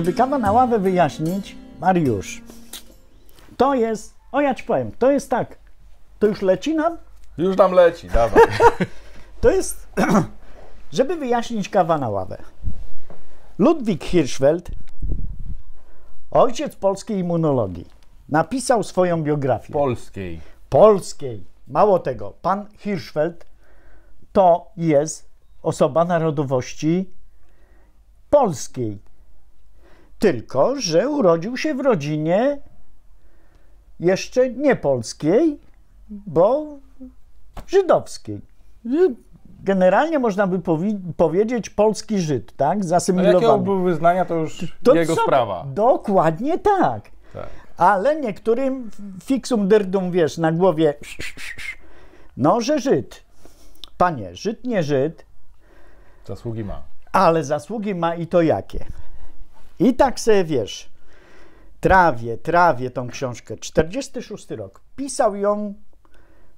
Żeby kawa na ławę wyjaśnić, Mariusz, to jest, o ja ci powiem, to jest tak, to już leci nam? Już nam leci, dawaj. To jest, żeby wyjaśnić kawa na ławę. Ludwik Hirschfeld, ojciec polskiej immunologii, napisał swoją biografię. Polskiej. polskiej. Mało tego, pan Hirschfeld to jest osoba narodowości polskiej. Tylko, że urodził się w rodzinie jeszcze nie polskiej, bo żydowskiej. Generalnie można by powi- powiedzieć polski Żyd, tak? Jakiego Zasymilowany. był wyznania, to już To jego co- sprawa. Dokładnie tak. Tak. Ale niektórym fixum dyrdum, wiesz, na głowie, no, że Żyd. Panie, Żyd nie Żyd, Zasługi ma. ale zasługi ma i to jakie. I tak sobie, wiesz, trawię, trawię tą książkę. 46 rok. Pisał ją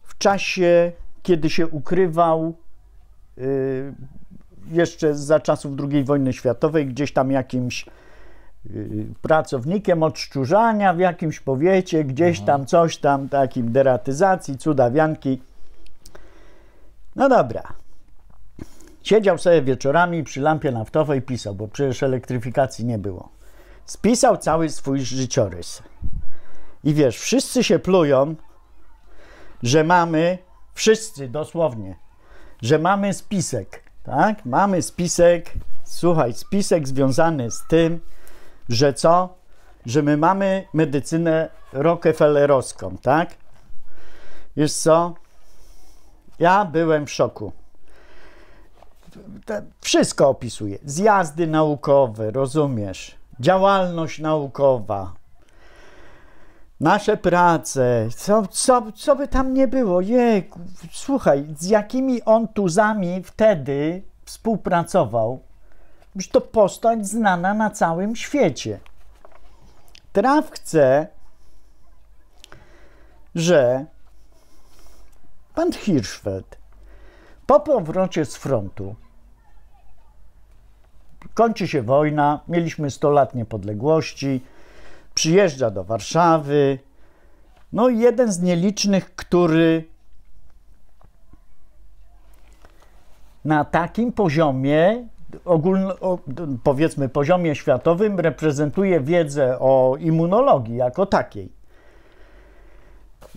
w czasie, kiedy się ukrywał y, jeszcze za czasów II wojny światowej, gdzieś tam jakimś y, pracownikiem odszczurzania w jakimś powiecie, gdzieś tam coś tam, takim deratyzacji, cudawianki. No dobra. Siedział sobie wieczorami przy lampie naftowej, pisał, bo przecież elektryfikacji nie było. Spisał cały swój życiorys. I wiesz, wszyscy się plują, że mamy, wszyscy dosłownie, że mamy spisek, tak? Mamy spisek, słuchaj, spisek związany z tym, że co? Że my mamy medycynę rockefellerowską, tak? Wiesz co? Ja byłem w szoku. Wszystko opisuje. Zjazdy naukowe, rozumiesz? Działalność naukowa, nasze prace, co, co, co by tam nie było. Jejku, słuchaj, z jakimi on tuzami wtedy współpracował, to postać znana na całym świecie. Traf chce, że pan Hirschfeld po powrocie z frontu kończy się wojna, mieliśmy 100 lat niepodległości, przyjeżdża do Warszawy. No i jeden z nielicznych, który na takim poziomie, ogólno, powiedzmy poziomie światowym, reprezentuje wiedzę o immunologii jako takiej.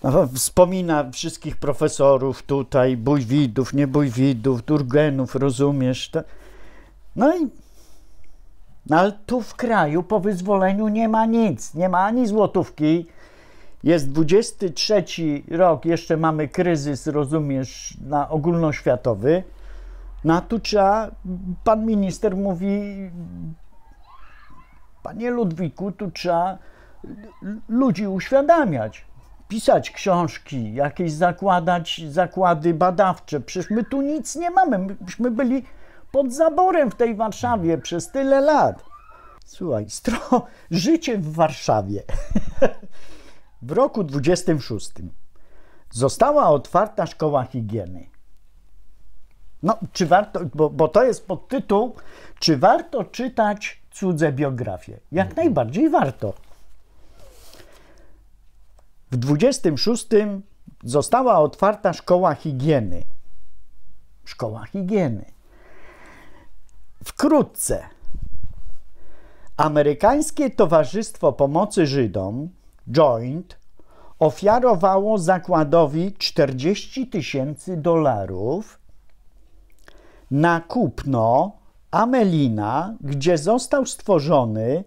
No, Wspomina wszystkich profesorów tutaj, bójwidów, niebójwidów, durgenów, rozumiesz? No i no ale tu w kraju po wyzwoleniu nie ma nic, nie ma ani złotówki. Jest 23 rok, jeszcze mamy kryzys, rozumiesz, na ogólnoświatowy. No a tu trzeba, pan minister mówi, panie Ludwiku, tu trzeba ludzi uświadamiać, pisać książki, jakieś zakładać zakłady badawcze. Przecież my tu nic nie mamy, myśmy byli pod zaborem w tej Warszawie przez tyle lat. Słuchaj, stro... życie w Warszawie. w roku 26 została otwarta szkoła higieny. No, czy warto, bo, bo to jest podtytuł, czy warto czytać cudze biografie? Jak najbardziej warto. W 26 została otwarta szkoła higieny. Szkoła higieny. Wkrótce amerykańskie Towarzystwo Pomocy Żydom, Joint, ofiarowało zakładowi 40 tysięcy dolarów na kupno Amelina, gdzie został stworzony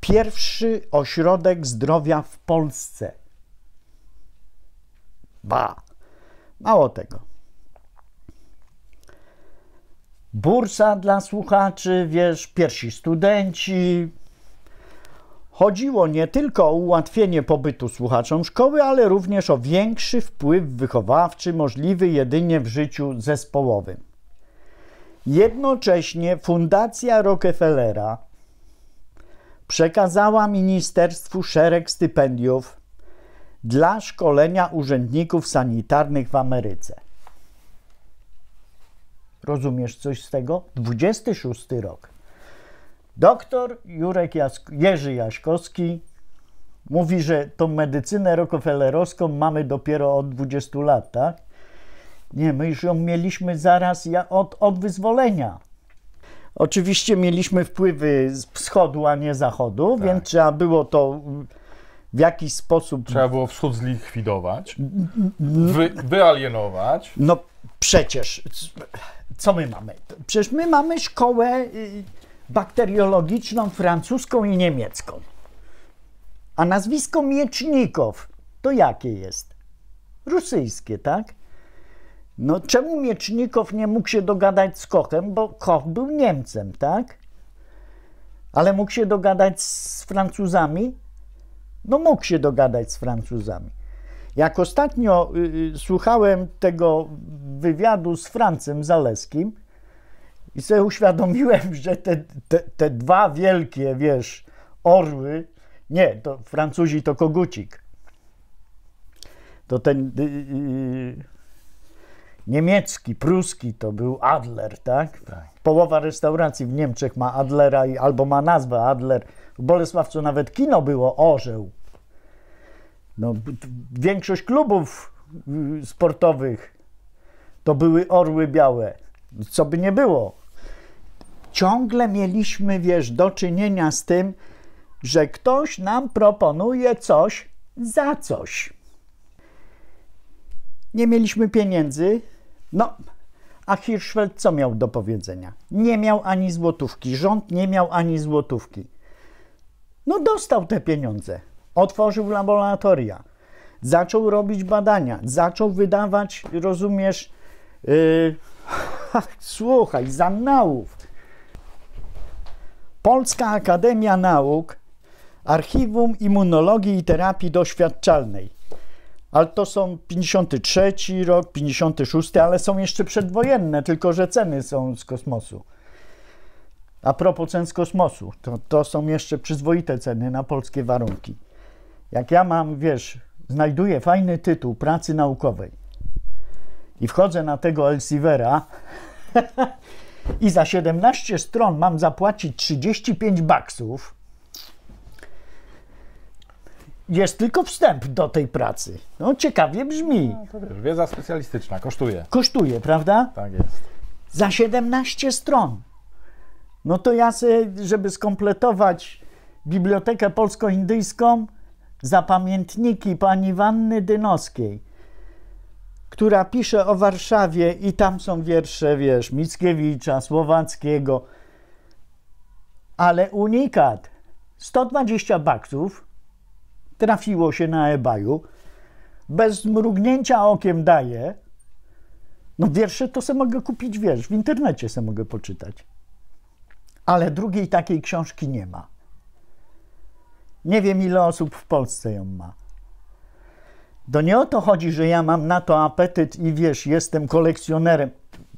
pierwszy ośrodek zdrowia w Polsce. Ba, mało tego. Bursa dla słuchaczy, wiesz, pierwsi studenci. Chodziło nie tylko o ułatwienie pobytu słuchaczom szkoły, ale również o większy wpływ wychowawczy możliwy jedynie w życiu zespołowym. Jednocześnie Fundacja Rockefellera przekazała ministerstwu szereg stypendiów dla szkolenia urzędników sanitarnych w Ameryce. Rozumiesz coś z tego? 26 rok. Doktor Jurek Jask Jerzy Jaśkowski mówi, że tą medycynę rockefellerowską mamy dopiero od 20 lat, tak? Nie, my już ją mieliśmy zaraz od, od wyzwolenia. Oczywiście mieliśmy wpływy z wschodu, a nie zachodu, Tak. więc trzeba było to w jakiś sposób. Trzeba było wschód zlikwidować, wy, wyalienować. No przecież, co my mamy? Przecież my mamy szkołę y, bakteriologiczną francuską i niemiecką. A nazwisko Miecznikow to jakie jest? Rosyjskie, tak? No czemu Miecznikow nie mógł się dogadać z Kochem, bo Koch był Niemcem, tak? Ale mógł się dogadać z Francuzami? No mógł się dogadać z Francuzami. Jak ostatnio y, y, słuchałem tego wywiadu z Francem Zaleskim i sobie uświadomiłem, że te, te, te dwa wielkie, wiesz, orły, nie, to Francuzi to kogucik. To ten y, y, niemiecki, pruski to był Adler, tak? Tak. Połowa restauracji w Niemczech ma Adlera i, albo ma nazwę Adler. W Bolesławcu nawet kino było Orzeł. No, większość klubów y, sportowych to były orły białe. Co by nie było. Ciągle mieliśmy, wiesz, do czynienia z tym, że ktoś nam proponuje coś za coś. Nie mieliśmy pieniędzy. No, a Hirschfeld co miał do powiedzenia? Nie miał ani złotówki. Rząd nie miał ani złotówki. No dostał te pieniądze. Otworzył laboratoria. Zaczął robić badania. Zaczął wydawać, rozumiesz, yy, słuchaj, zanałów. Polska Akademia Nauk, Archiwum Immunologii i Terapii Doświadczalnej. Ale to są 53 rok, 56, ale są jeszcze przedwojenne, tylko że ceny są z kosmosu. A propos cen z kosmosu, to, to są jeszcze przyzwoite ceny na polskie warunki. Jak ja mam, wiesz, znajduję fajny tytuł pracy naukowej i wchodzę na tego Elsivera i za 17 stron mam zapłacić 35 baksów, jest tylko wstęp do tej pracy. No ciekawie brzmi. No, to wiesz, wiedza specjalistyczna kosztuje. Kosztuje, prawda? Tak jest. Za 17 stron. No to ja sobie, żeby skompletować Bibliotekę Polsko-Indyjską, zapamiętniki pani Wanny Dynowskiej, która pisze o Warszawie i tam są wiersze, wiesz, Mickiewicza, Słowackiego, ale unikat. 120 baksów trafiło się na eBayu, bez mrugnięcia okiem daje, no wiersze to se mogę kupić, wiesz, w internecie se mogę poczytać. Ale drugiej takiej książki nie ma. Nie wiem, ile osób w Polsce ją ma. To nie o to chodzi, że ja mam na to apetyt i wiesz, jestem kolekcjonerem.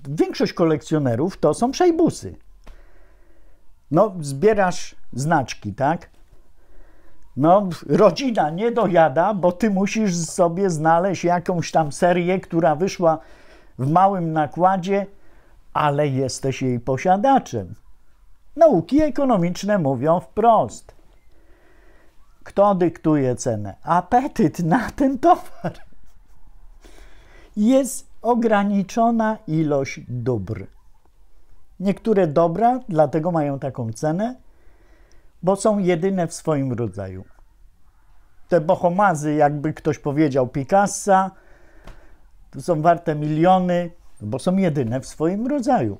Większość kolekcjonerów to są przejbusy. No, zbierasz znaczki, tak? No, rodzina nie dojada, bo ty musisz sobie znaleźć jakąś tam serię, która wyszła w małym nakładzie, ale jesteś jej posiadaczem. Nauki ekonomiczne mówią wprost. Kto dyktuje cenę? Apetyt na ten towar. Jest ograniczona ilość dóbr. Niektóre dobra dlatego mają taką cenę, bo są jedyne w swoim rodzaju. Te bohomazy, jakby ktoś powiedział Picassa, są warte miliony, bo są jedyne w swoim rodzaju.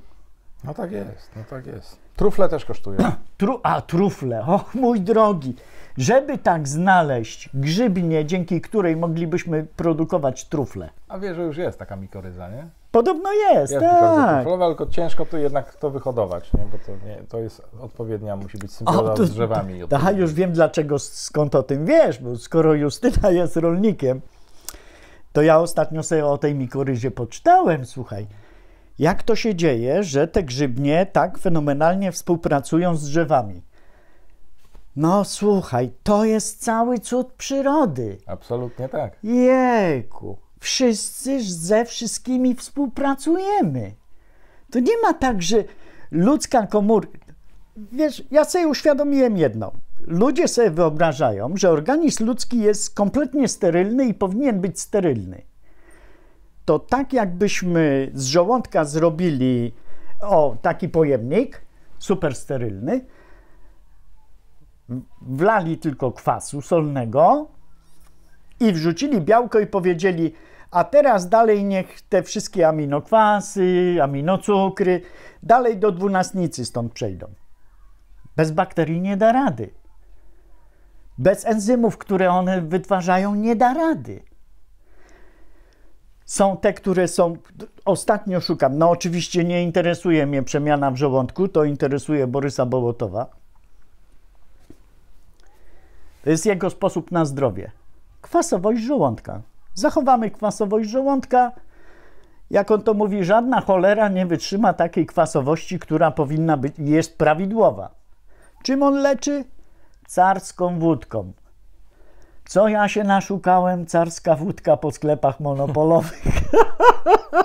No tak jest, no tak jest. Trufle też kosztują. Tru, a trufle, och mój drogi, żeby tak znaleźć grzybnię, dzięki której moglibyśmy produkować trufle. A wiesz, że już jest taka mikoryza, nie? Podobno jest, Jest tak. truflowa, tylko ciężko to jednak to wyhodować, nie? Bo to, nie, to jest odpowiednia, musi być symbioza z drzewami. Aha, już wiem dlaczego, skąd o tym wiesz, bo skoro Justyna jest rolnikiem, to ja ostatnio sobie o tej mikoryzie poczytałem, słuchaj. Jak to się dzieje, że te grzybnie tak fenomenalnie współpracują z drzewami? No słuchaj, to jest cały cud przyrody. Absolutnie tak. Jejku, wszyscy ze wszystkimi współpracujemy. To nie ma tak, że ludzka komórka. wiesz, ja sobie uświadomiłem jedno. Ludzie sobie wyobrażają, że organizm ludzki jest kompletnie sterylny i powinien być sterylny. To tak jakbyśmy z żołądka zrobili o taki pojemnik, super sterylny, wlali tylko kwasu solnego i wrzucili białko i powiedzieli, a teraz dalej niech te wszystkie aminokwasy, aminocukry dalej do dwunastnicy stąd przejdą. Bez bakterii nie da rady. Bez enzymów, które one wytwarzają, nie da rady. Są te, które są. Ostatnio szukam. No, oczywiście nie interesuje mnie przemiana w żołądku, to interesuje Borysa Bołotowa. To jest jego sposób na zdrowie. Kwasowość żołądka. Zachowamy kwasowość żołądka. Jak on to mówi, żadna cholera nie wytrzyma takiej kwasowości, która powinna być, jest prawidłowa. Czym on leczy? Carską wódką. Co ja się naszukałem? Carska wódka po sklepach monopolowych.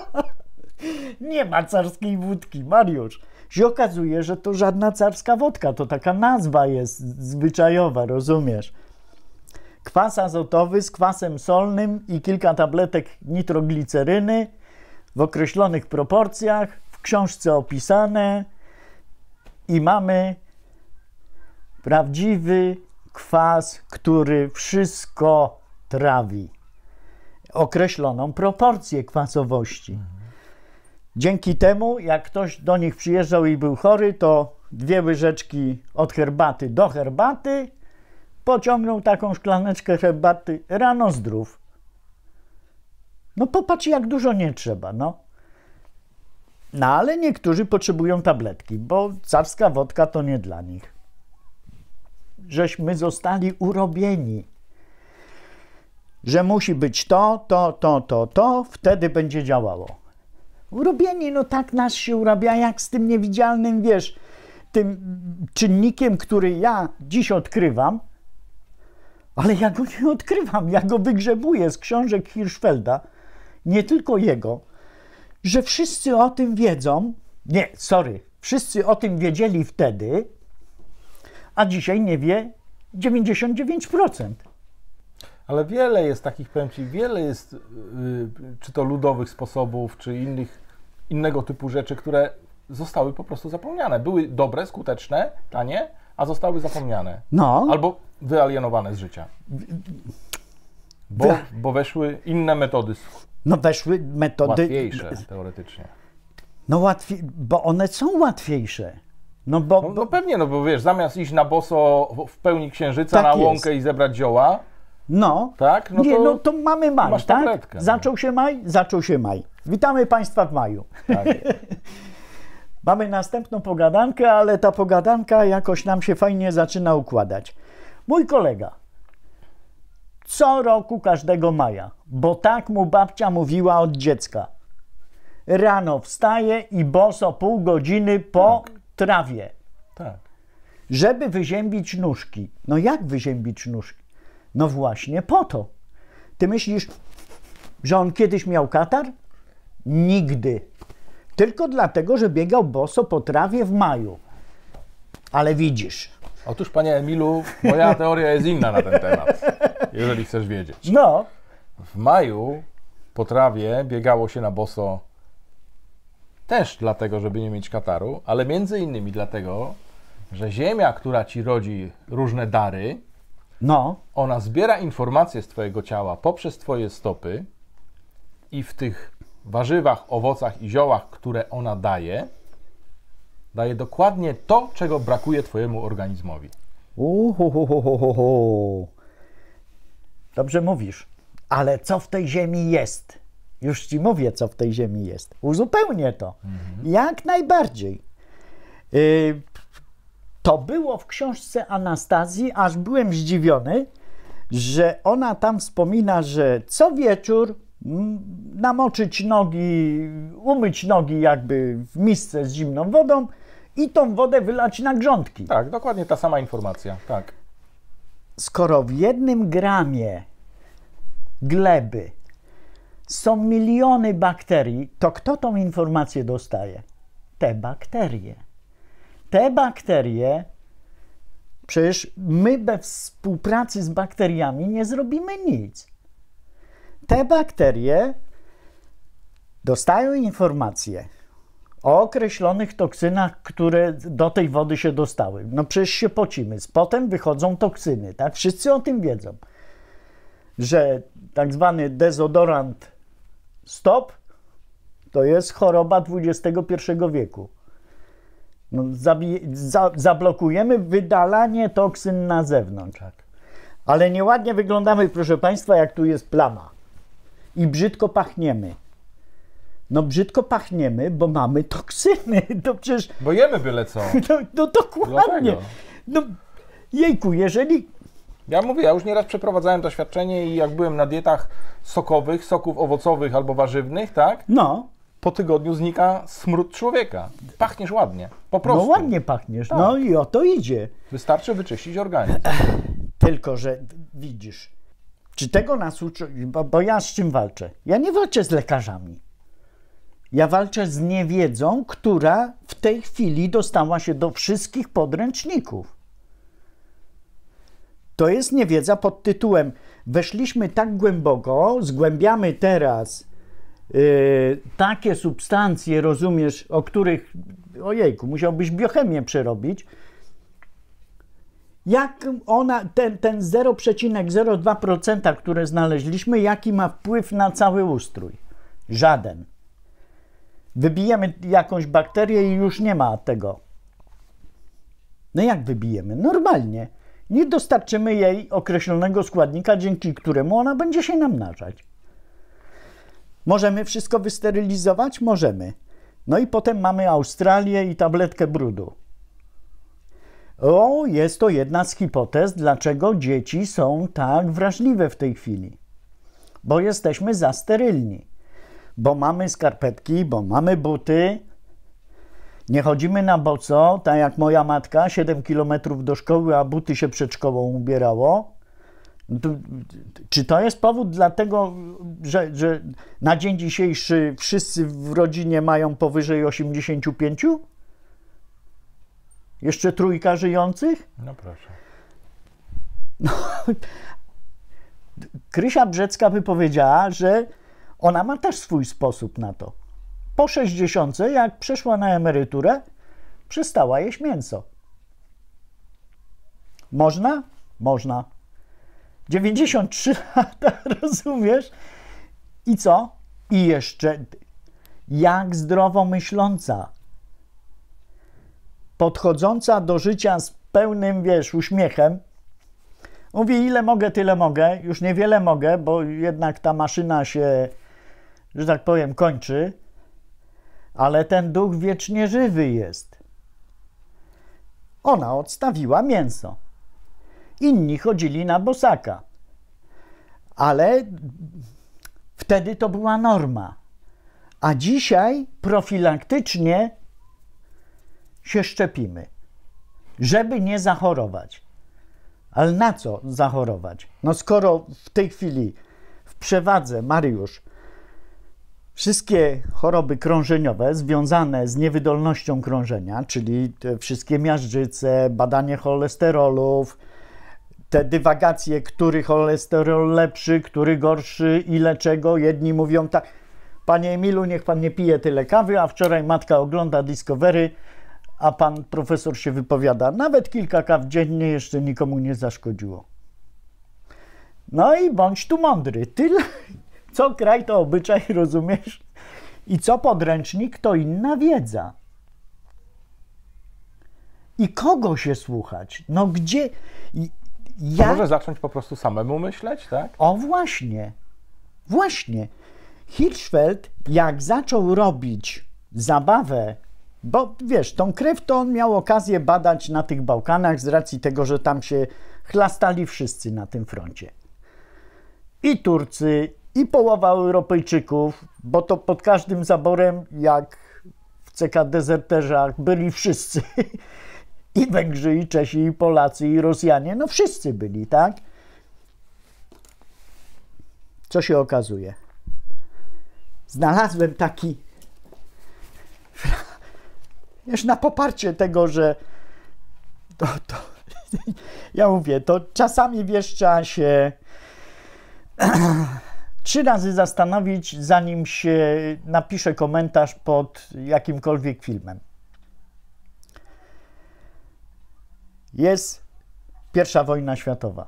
nie ma carskiej wódki, Mariusz. Się okazuje, że to żadna carska wódka, to taka nazwa jest zwyczajowa, rozumiesz? Kwas azotowy z kwasem solnym i kilka tabletek nitrogliceryny w określonych proporcjach, w książce opisane i mamy prawdziwy kwas, który wszystko trawi. Określoną proporcję kwasowości. Dzięki temu, jak ktoś do nich przyjeżdżał i był chory, to dwie łyżeczki od herbaty do herbaty, pociągnął taką szklaneczkę herbaty, rano zdrów. No popatrz, jak dużo nie trzeba, no. No ale niektórzy potrzebują tabletki, bo carska wodka to nie dla nich żeśmy zostali urobieni. Że musi być to, to, to, to, to, wtedy będzie działało. Urobieni, no tak nas się urabia, jak z tym niewidzialnym, wiesz, tym czynnikiem, który ja dziś odkrywam, ale ja go nie odkrywam, ja go wygrzebuję z książek Hirschfelda, nie tylko jego, że wszyscy o tym wiedzą, nie, sorry, wszyscy o tym wiedzieli wtedy, a dzisiaj nie wie 99%. Ale wiele jest takich, powiem Ci, wiele jest, yy, czy to ludowych sposobów, czy innych, innego typu rzeczy, które zostały po prostu zapomniane. Były dobre, skuteczne, tanie, a zostały zapomniane. No. Albo wyalienowane z życia. Bo, bo weszły inne metody. No weszły metody... Łatwiejsze teoretycznie. No łatwiej, bo one są łatwiejsze. No, bo, no, no pewnie, no bo wiesz, zamiast iść na boso w pełni księżyca tak na łąkę jest. i zebrać zioła, no, tak? No, nie, to, no to mamy maj, tak? Tabletkę, no. Zaczął się maj? Zaczął się maj. Witamy Państwa w maju. Tak. mamy następną pogadankę, ale ta pogadanka jakoś nam się fajnie zaczyna układać. Mój kolega co roku każdego maja, bo tak mu babcia mówiła od dziecka. Rano wstaje i boso pół godziny po tak trawie. Tak. Żeby wyziębić nóżki. No jak wyziębić nóżki? No właśnie po to. Ty myślisz, że on kiedyś miał katar? Nigdy. Tylko dlatego, że biegał boso po trawie w maju. Ale widzisz. Otóż, panie Emilu, moja teoria jest inna na ten temat, jeżeli chcesz wiedzieć. No. W maju po trawie biegało się na boso też dlatego, żeby nie mieć kataru, ale między innymi dlatego, że Ziemia, która ci rodzi różne dary, no. ona zbiera informacje z Twojego ciała poprzez Twoje stopy i w tych warzywach, owocach i ziołach, które ona daje, daje dokładnie to, czego brakuje Twojemu organizmowi. Uhuhuhuhuhu. Dobrze mówisz, ale co w tej ziemi jest? Już ci mówię, co w tej ziemi jest. Uzupełnię to. Mhm. Jak najbardziej. Y, to było w książce Anastazji, aż byłem zdziwiony, że ona tam wspomina, że co wieczór namoczyć nogi, umyć nogi jakby w misce z zimną wodą i tą wodę wylać na grządki. Tak, dokładnie ta sama informacja, tak. Skoro w jednym gramie gleby są miliony bakterii, to kto tą informację dostaje? Te bakterie. te bakterie, przecież my bez współpracy z bakteriami nie zrobimy nic. Te bakterie dostają informacje o określonych toksynach, które do tej wody się dostały. No przecież się pocimy, potem wychodzą toksyny, tak? Wszyscy o tym wiedzą, że tak zwany dezodorant stop to jest choroba XXI wieku. No, za, zablokujemy wydalanie toksyn na zewnątrz. Ale nieładnie wyglądamy, proszę Państwa, jak tu jest plama. I brzydko pachniemy. No brzydko pachniemy, bo mamy toksyny. To przecież... Bo jemy byle co. No, no dokładnie. Dlatego. No jejku, jeżeli... Ja mówię, ja już nieraz przeprowadzałem doświadczenie i jak byłem na dietach sokowych, soków owocowych albo warzywnych, tak? No, Po tygodniu znika smród człowieka. Pachniesz ładnie. Po prostu. no ładnie pachniesz. Tak. No i o to idzie. Wystarczy wyczyścić organizm. Tylko, że widzisz, czy tego nas uczy, bo, bo ja z czym walczę? Ja nie walczę z lekarzami. Ja walczę z niewiedzą, która w tej chwili dostała się do wszystkich podręczników. To jest niewiedza pod tytułem weszliśmy tak głęboko, zgłębiamy teraz yy, takie substancje, rozumiesz, o których, ojejku, musiałbyś biochemię przerobić, jak ona, ten, ten 0,02%, które znaleźliśmy, jaki ma wpływ na cały ustrój? Żaden. Wybijemy jakąś bakterię i już nie ma tego. No jak wybijemy? Normalnie. Nie dostarczymy jej określonego składnika, dzięki któremu ona będzie się namnażać. Możemy wszystko wysterylizować? Możemy. No i potem mamy Australię i tabletkę brudu. O, jest to jedna z hipotez, dlaczego dzieci są tak wrażliwe w tej chwili. Bo jesteśmy za sterylni. Bo mamy skarpetki, bo mamy buty. Nie chodzimy na boco, tak jak moja matka, 7 km do szkoły, a buty się przed szkołą ubierało. No czy to jest powód dlatego, że, że na dzień dzisiejszy wszyscy w rodzinie mają powyżej 85? Jeszcze trójka żyjących? No proszę. Krysia Brzecka by powiedziała, że ona ma też swój sposób na to. Po 60, jak przeszła na emeryturę, przestała jeść mięso. Można? Można. 93 lata, rozumiesz? I co? I jeszcze jak zdrowo myśląca, podchodząca do życia z pełnym, wiesz, uśmiechem. Mówi, ile mogę, tyle mogę. Już niewiele mogę, bo jednak ta maszyna się, że tak powiem, kończy. Ale ten duch wiecznie żywy jest. Ona odstawiła mięso. Inni chodzili na bosaka. Ale wtedy to była norma. A dzisiaj profilaktycznie się szczepimy, żeby nie zachorować. Ale na co zachorować? No skoro w tej chwili w przewadze, Mariusz, wszystkie choroby krążeniowe związane z niewydolnością krążenia, czyli wszystkie miażdżyce, badanie cholesterolów, te dywagacje, który cholesterol lepszy, który gorszy, ile czego. Jedni mówią tak, panie Emilu, niech pan nie pije tyle kawy, a wczoraj matka ogląda Discovery, a pan profesor się wypowiada, nawet kilka kaw dziennie jeszcze nikomu nie zaszkodziło. No i bądź tu mądry. Tyle, co kraj to obyczaj, rozumiesz? I co podręcznik to inna wiedza. I kogo się słuchać? No gdzie? i- Jak? może zacząć po prostu samemu myśleć, tak? O właśnie, właśnie. Hirschfeld, jak zaczął robić zabawę, bo wiesz, tą krew to on miał okazję badać na tych Bałkanach z racji tego, że tam się chlastali wszyscy na tym froncie. I Turcy, i połowa Europejczyków, bo to pod każdym zaborem, jak w CK dezerterzach, byli wszyscy. I Węgrzy, i Czesi, i Polacy, i Rosjanie, no wszyscy byli, tak? Co się okazuje? Znalazłem taki. Wiesz, na poparcie tego, że to, to ja mówię, to czasami wiesz, trzeba się trzy razy zastanowić, zanim się napisze komentarz pod jakimkolwiek filmem. Jest pierwsza wojna światowa.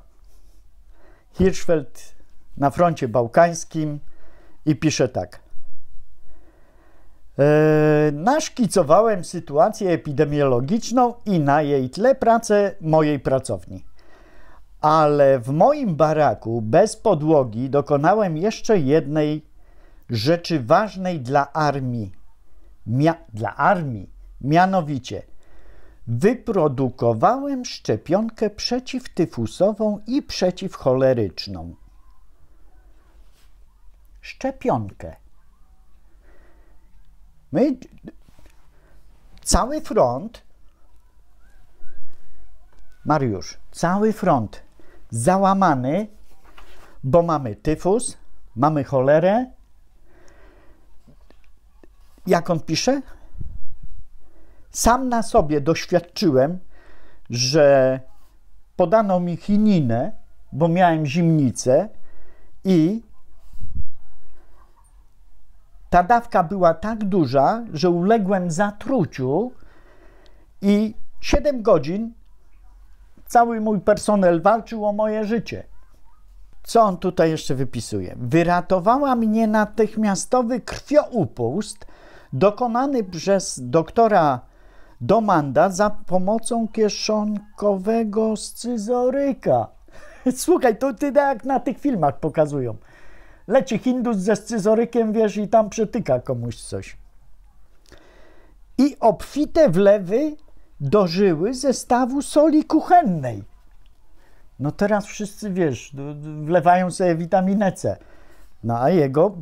Hirschfeld na froncie bałkańskim i pisze tak. E, naszkicowałem sytuację epidemiologiczną i na jej tle pracę mojej pracowni. Ale w moim baraku bez podłogi dokonałem jeszcze jednej rzeczy ważnej dla armii. Mia dla armii, mianowicie wyprodukowałem szczepionkę przeciwtyfusową i przeciwcholeryczną. Szczepionkę. My, cały front, Mariusz, cały front załamany, bo mamy tyfus, mamy cholerę. Jak on pisze? Sam na sobie doświadczyłem, że podano mi chininę, bo miałem zimnicę i ta dawka była tak duża, że uległem zatruciu i 7 godzin cały mój personel walczył o moje życie. Co on tutaj jeszcze wypisuje? Wyratowała mnie natychmiastowy krwioupust dokonany przez doktora Domanda za pomocą kieszonkowego scyzoryka. Słuchaj, to ty jak na tych filmach pokazują. Leci Hindus ze scyzorykiem, wiesz, i tam przytyka komuś coś. I obfite wlewy dożyły zestawu soli kuchennej. No teraz wszyscy, wiesz, wlewają sobie witaminę C. No a jego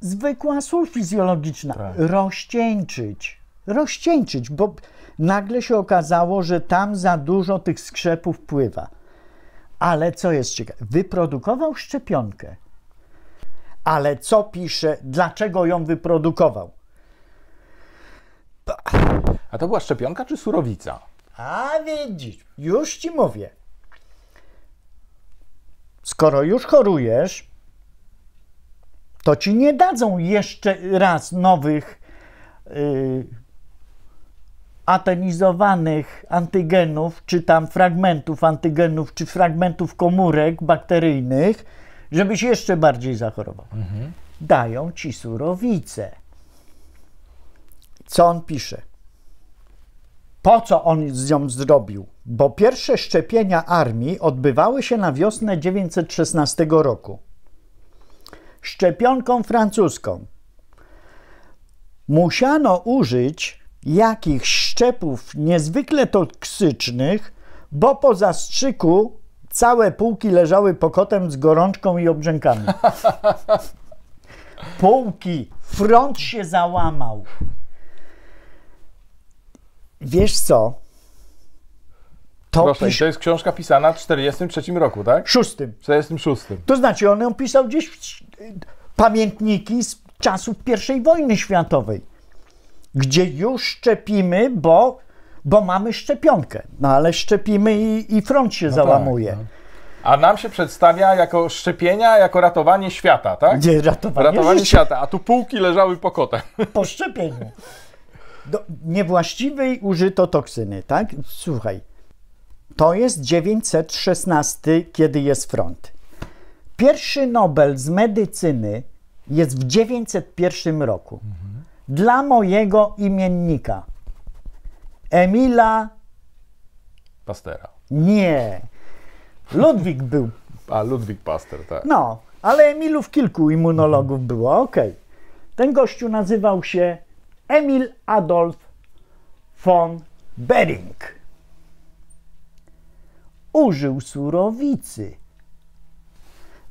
zwykła sól fizjologiczna. Tak. Rozcieńczyć. Rozcieńczyć, bo nagle się okazało, że tam za dużo tych skrzepów pływa. Ale co jest ciekawe, wyprodukował szczepionkę. Ale co pisze, dlaczego ją wyprodukował? A to była szczepionka czy surowica? A widzisz, już ci mówię. Skoro już chorujesz, to ci nie dadzą jeszcze raz nowych yy, atenizowanych antygenów, czy tam fragmentów antygenów, czy fragmentów komórek bakteryjnych, żebyś jeszcze bardziej zachorował. Mhm. Dają ci surowicę. Co on pisze? Po co on z nią zrobił? Bo pierwsze szczepienia armii odbywały się na wiosnę 916 roku. Szczepionką francuską musiano użyć jakichś szczepów niezwykle toksycznych, bo po zastrzyku całe półki leżały pokotem z gorączką i obrzękami. Półki, front się załamał. Wiesz co? To, Proszę, pisz... to jest książka pisana w 1943 roku, tak? Szóstym. 46. To znaczy, on ją pisał gdzieś w... pamiętniki z czasów I wojny światowej gdzie już szczepimy, bo, bo mamy szczepionkę. No ale szczepimy i, i front się no tak, załamuje. Tak, no. A nam się przedstawia jako szczepienia, jako ratowanie świata, tak? Nie, ratowanie, ratowanie świata, a tu półki leżały po kotem. Po szczepieniu. Do niewłaściwej użyto toksyny, tak? Słuchaj, to jest 916, kiedy jest front. Pierwszy Nobel z medycyny jest w 901 roku. Mhm dla mojego imiennika. Emila. Pastera. Nie. Ludwik był. A, Ludwik Paster, tak. No, ale Emilów kilku immunologów było, okej. Okay. Ten gościu nazywał się Emil Adolf von Bering. Użył surowicy.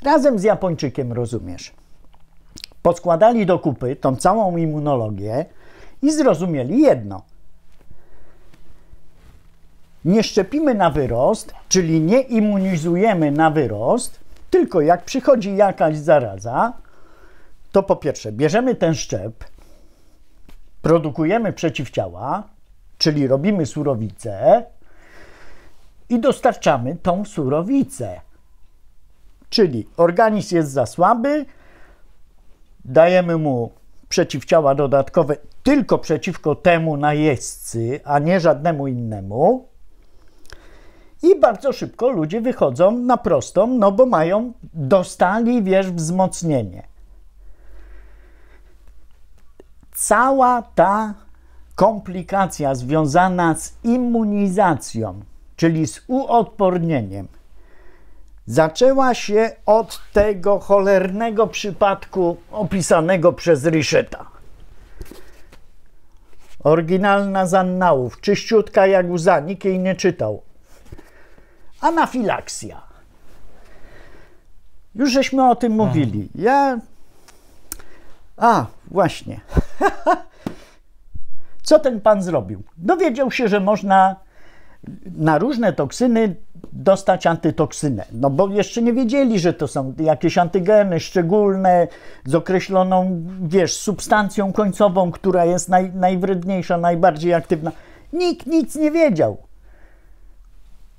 Razem z Japończykiem, rozumiesz poskładali do kupy tą całą immunologię i zrozumieli jedno. Nie szczepimy na wyrost, czyli nie immunizujemy na wyrost, tylko jak przychodzi jakaś zaraza, to po pierwsze bierzemy ten szczep, produkujemy przeciwciała, Czyli robimy surowicę i dostarczamy tą surowicę. Czyli organizm jest za słaby, dajemy mu przeciwciała dodatkowe tylko przeciwko temu najeźdźcy, a nie żadnemu innemu. I bardzo szybko ludzie wychodzą na prostą, no bo mają, dostali, wiesz, wzmocnienie. Cała ta komplikacja związana z immunizacją, czyli z uodpornieniem, zaczęła się od tego cholernego przypadku opisanego przez Richeta. Oryginalna z annałów, czyściutka jak łza, nikt jej nie czytał. Anafilaksja. Już żeśmy o tym mówili. Ja. A, właśnie. Co ten pan zrobił? Dowiedział się, że można na różne toksyny dostać antytoksynę. No bo jeszcze nie wiedzieli, że to są jakieś antygeny szczególne z określoną, wiesz, substancją końcową, która jest naj, najwredniejsza, najbardziej aktywna. Nikt nic nie wiedział.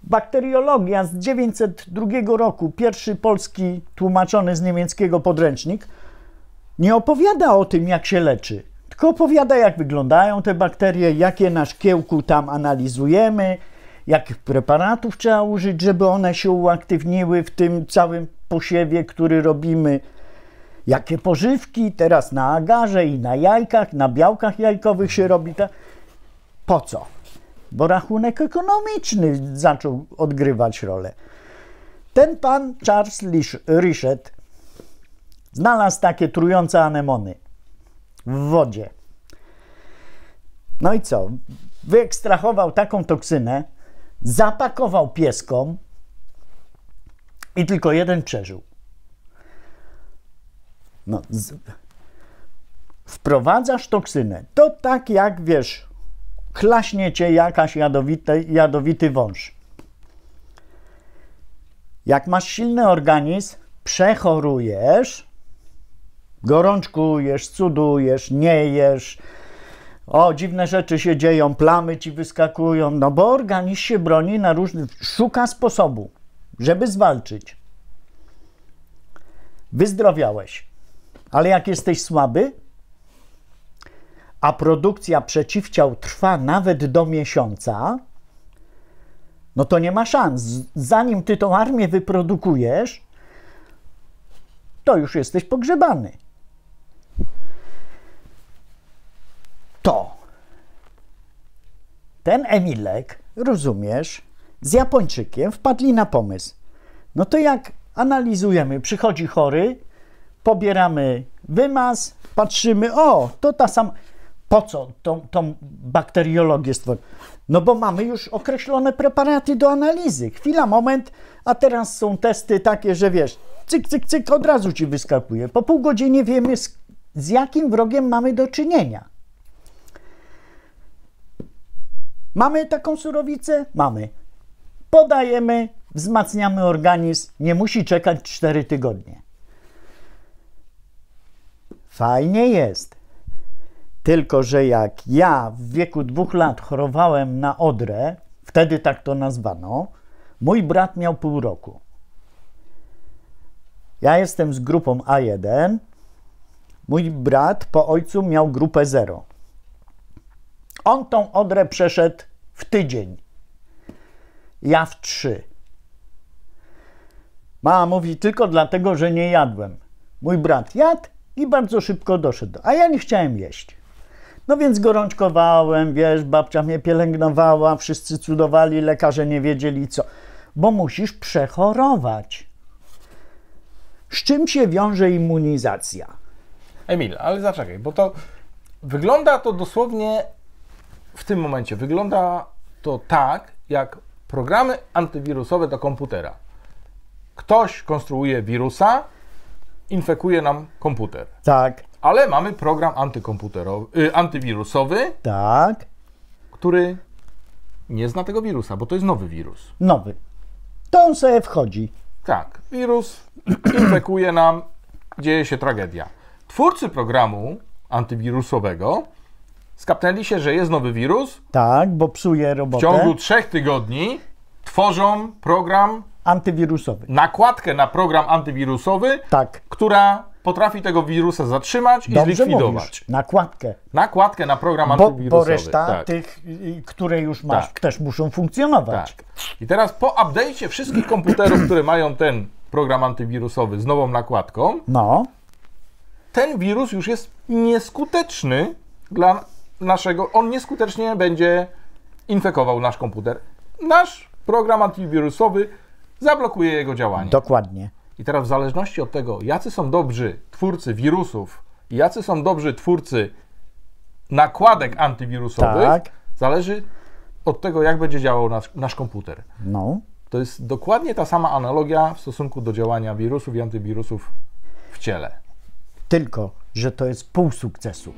Bakteriologia z 902 roku, pierwszy polski tłumaczony z niemieckiego podręcznik, nie opowiada o tym, jak się leczy, tylko opowiada, jak wyglądają te bakterie, jakie na szkiełku tam analizujemy, jakich preparatów trzeba użyć, żeby one się uaktywniły w tym całym posiewie, który robimy, jakie pożywki teraz na agarze i na jajkach, na białkach jajkowych się robi. Po co? Bo rachunek ekonomiczny zaczął odgrywać rolę. Ten pan Charles Richet znalazł takie trujące anemony w wodzie. No i co? Wyekstrahował taką toksynę, zapakował pieskom i tylko jeden przeżył. No, z... Wprowadzasz toksynę. To tak jak wiesz, klaśnie cię jakaś jadowite, jadowity wąż. Jak masz silny organizm, przechorujesz, gorączkujesz, cudujesz, nie jesz, o, dziwne rzeczy się dzieją, plamy ci wyskakują, no bo organizm się broni na różne, szuka sposobu, żeby zwalczyć. Wyzdrowiałeś, ale jak jesteś słaby, a produkcja przeciwciał trwa nawet do miesiąca, no to nie ma szans. Zanim ty tą armię wyprodukujesz, to już jesteś pogrzebany. To ten Emilek, rozumiesz, z Japończykiem wpadli na pomysł. No to jak analizujemy, przychodzi chory, pobieramy wymaz, patrzymy, o, to ta sama. Po co tą, tą bakteriologię stworzyć? No bo mamy już określone preparaty do analizy. Chwila, moment, a teraz są testy takie, że wiesz, cyk, cyk, cyk, od razu ci wyskakuje. Po pół godziny wiemy, z, z jakim wrogiem mamy do czynienia. Mamy taką surowicę? Mamy. Podajemy, wzmacniamy organizm, nie musi czekać 4 tygodnie. Fajnie jest. Tylko, że jak ja w wieku dwóch lat chorowałem na odrę, wtedy tak to nazwano, mój brat miał pół roku. Ja jestem z grupą A1, mój brat po ojcu miał grupę 0. On tą odrę przeszedł w tydzień. Ja w trzy. Mama mówi tylko dlatego, że nie jadłem. Mój brat jadł i bardzo szybko doszedł, a ja nie chciałem jeść. No więc gorączkowałem, wiesz, babcia mnie pielęgnowała, wszyscy cudowali, lekarze nie wiedzieli co. Bo musisz przechorować. Z czym się wiąże immunizacja? Emil, ale zaczekaj, bo to wygląda to dosłownie w tym momencie wygląda to tak, jak programy antywirusowe do komputera. Ktoś konstruuje wirusa, infekuje nam komputer. Tak. Ale mamy program antykomputerowy, y, antywirusowy, Tak. który nie zna tego wirusa, bo to jest nowy wirus. Nowy. To on sobie wchodzi. Tak, wirus infekuje nam, dzieje się tragedia. Twórcy programu antywirusowego skapnęli się, że jest nowy wirus, Tak, bo psuje w robotę. ciągu trzech tygodni tworzą program, Antywirusowy. nakładkę na program antywirusowy, Tak. która potrafi tego wirusa zatrzymać i Dobrze zlikwidować. mówisz. Nakładkę. Nakładkę na program Bo, antywirusowy. bo reszta tak. tych, które już masz, Tak. też muszą funkcjonować. Tak. I teraz po update'cie wszystkich komputerów, które mają ten program antywirusowy z nową nakładką, No, ten wirus już jest nieskuteczny dla naszego. On nieskutecznie będzie infekował nasz komputer. Nasz program antywirusowy zablokuje jego działanie. dokładnie. I teraz w zależności od tego, jacy są dobrzy twórcy wirusów i jacy są dobrzy twórcy nakładek antywirusowych, Tak. zależy od tego, jak będzie działał nasz, nasz komputer. No, To jest dokładnie ta sama analogia w stosunku do działania wirusów i antywirusów w ciele. tylko, że to jest pół sukcesu.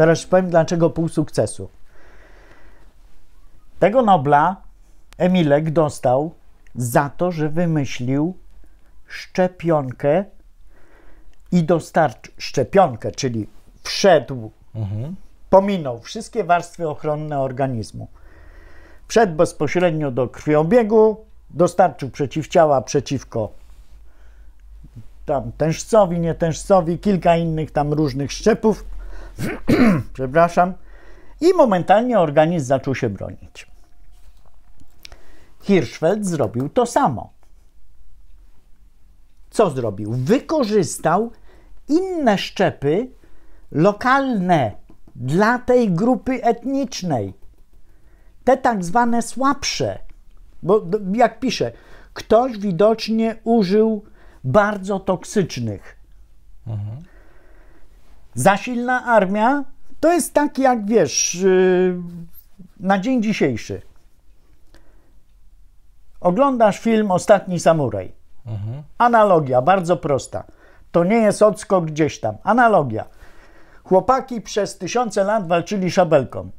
Teraz powiem, dlaczego pół sukcesu. Tego Nobla Emilek dostał za to, że wymyślił szczepionkę i dostarczył szczepionkę, czyli wszedł, pominął wszystkie warstwy ochronne organizmu. Wszedł bezpośrednio do krwiobiegu, dostarczył przeciwciała przeciwko tam tężcowi, nietężcowi, kilka innych tam różnych szczepów, przepraszam, i momentalnie organizm zaczął się bronić. Hirschfeld zrobił to samo. Co zrobił? Wykorzystał inne szczepy lokalne dla tej grupy etnicznej. Te tak zwane słabsze. Bo jak pisze, ktoś widocznie użył bardzo toksycznych. Za silna armia to jest tak jak wiesz, yy, na dzień dzisiejszy. Oglądasz film Ostatni Samuraj. Analogia, bardzo prosta. To nie jest odskok gdzieś tam. Analogia. Chłopaki przez tysiące lat walczyli szabelką,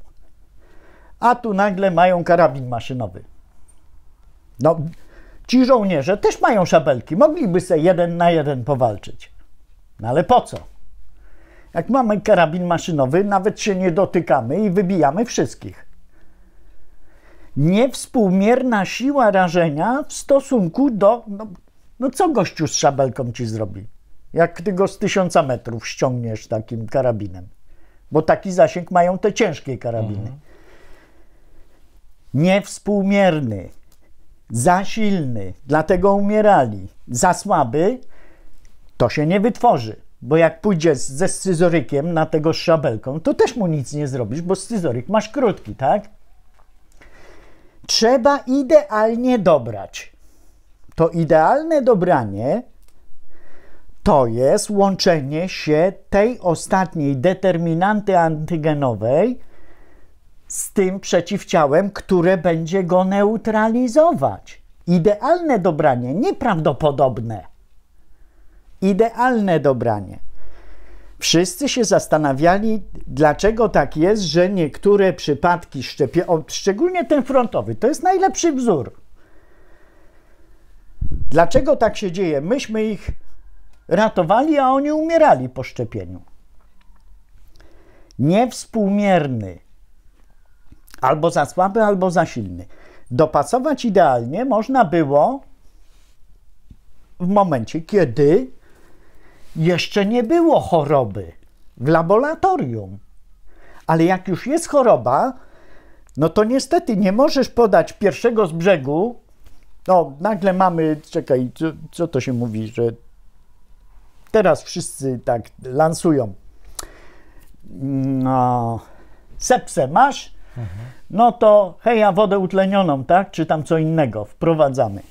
a tu nagle mają karabin maszynowy. No, ci żołnierze też mają szabelki. Mogliby sobie jeden na jeden powalczyć. No ale po co? Jak mamy karabin maszynowy, nawet się nie dotykamy i wybijamy wszystkich. Niewspółmierna siła rażenia w stosunku do. No, no co gościu z szabelką ci zrobi? Jak ty go z tysiąca metrów ściągniesz takim karabinem. Bo taki zasięg mają te ciężkie karabiny. Niewspółmierny, za silny, dlatego umierali. Za słaby, to się nie wytworzy. Bo jak pójdzie z- ze scyzorykiem na tego z szabelką, to też mu nic nie zrobisz, bo scyzoryk masz krótki, tak? Trzeba idealnie dobrać. To idealne dobranie to jest łączenie się tej ostatniej determinanty antygenowej z tym przeciwciałem, które będzie go neutralizować. Idealne dobranie, nieprawdopodobne. Idealne dobranie. Wszyscy się zastanawiali, dlaczego tak jest, że niektóre przypadki szczepienia, szczególnie ten frontowy, to jest najlepszy wzór. Dlaczego tak się dzieje? Myśmy ich ratowali, a oni umierali po szczepieniu. Niewspółmierny, albo za słaby, albo za silny. Dopasować idealnie można było w momencie, kiedy jeszcze nie było choroby w laboratorium. Ale jak już jest choroba, no to niestety nie możesz podać pierwszego z brzegu. No, nagle mamy, czekaj, co, co to się mówi, że teraz wszyscy tak lansują. No, sepsę masz, no to hej, a wodę utlenioną, tak? Czy tam co innego wprowadzamy.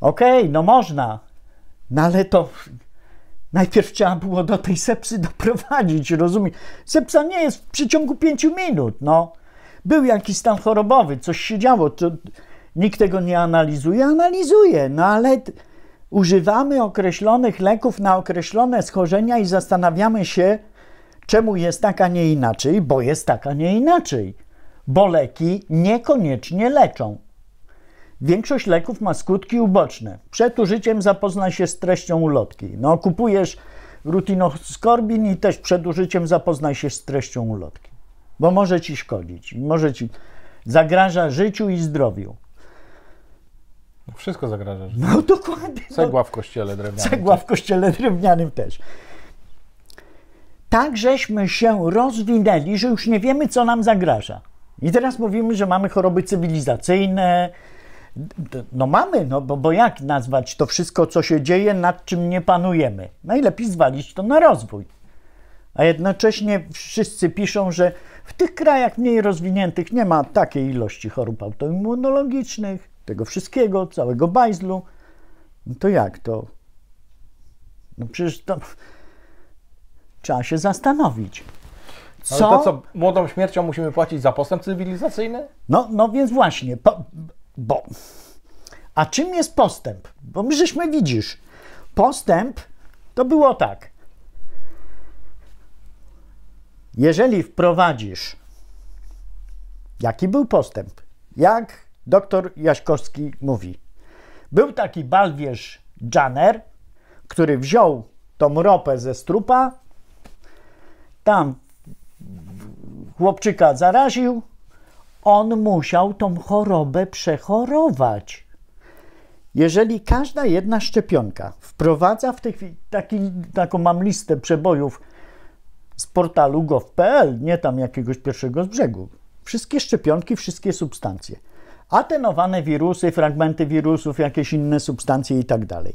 Okej, no można, no ale to najpierw trzeba było do tej sepsy doprowadzić, rozumiesz? Sepsa nie jest w przeciągu pięciu minut, no. był jakiś stan chorobowy, coś się działo, to nikt tego nie analizuje, analizuje, no ale używamy określonych leków na określone schorzenia i zastanawiamy się, czemu jest tak, a nie inaczej, bo jest tak, a nie inaczej, bo leki niekoniecznie leczą. Większość leków ma skutki uboczne. Przed użyciem zapoznaj się z treścią ulotki. No, kupujesz rutinoskorbin i też przed użyciem zapoznaj się z treścią ulotki, bo może ci szkodzić, może ci zagraża życiu i zdrowiu. Wszystko zagraża. życiu. No dokładnie. no. Cegła w kościele drewnianym. Cegła w kościele drewnianym też. Tak żeśmy się rozwinęli, że już nie wiemy, co nam zagraża. I teraz mówimy, że mamy choroby cywilizacyjne. No mamy, no bo, bo jak nazwać to wszystko, co się dzieje, nad czym nie panujemy? Najlepiej zwalić to na rozwój. A jednocześnie wszyscy piszą, że w tych krajach mniej rozwiniętych nie ma takiej ilości chorób autoimmunologicznych, tego wszystkiego, całego bajzlu. No to jak to? No przecież to trzeba się zastanowić. Ale to co, młodą śmiercią musimy płacić za postęp cywilizacyjny? No, no więc właśnie, po, bo. A czym jest postęp? Bo my żeśmy widzisz, postęp to było tak. Jeżeli wprowadzisz, jaki był postęp? Jak doktor Jaśkowski mówi. Był taki balwierz Janner, który wziął tą ropę ze strupa, tam chłopczyka zaraził, on musiał tą chorobę przechorować. Jeżeli każda jedna szczepionka wprowadza w tej chwili, taki, taką mam listę przebojów z portalu gov.pl, nie tam jakiegoś pierwszego z brzegu. Wszystkie szczepionki, wszystkie substancje. Atenowane wirusy, fragmenty wirusów, jakieś inne substancje i tak dalej.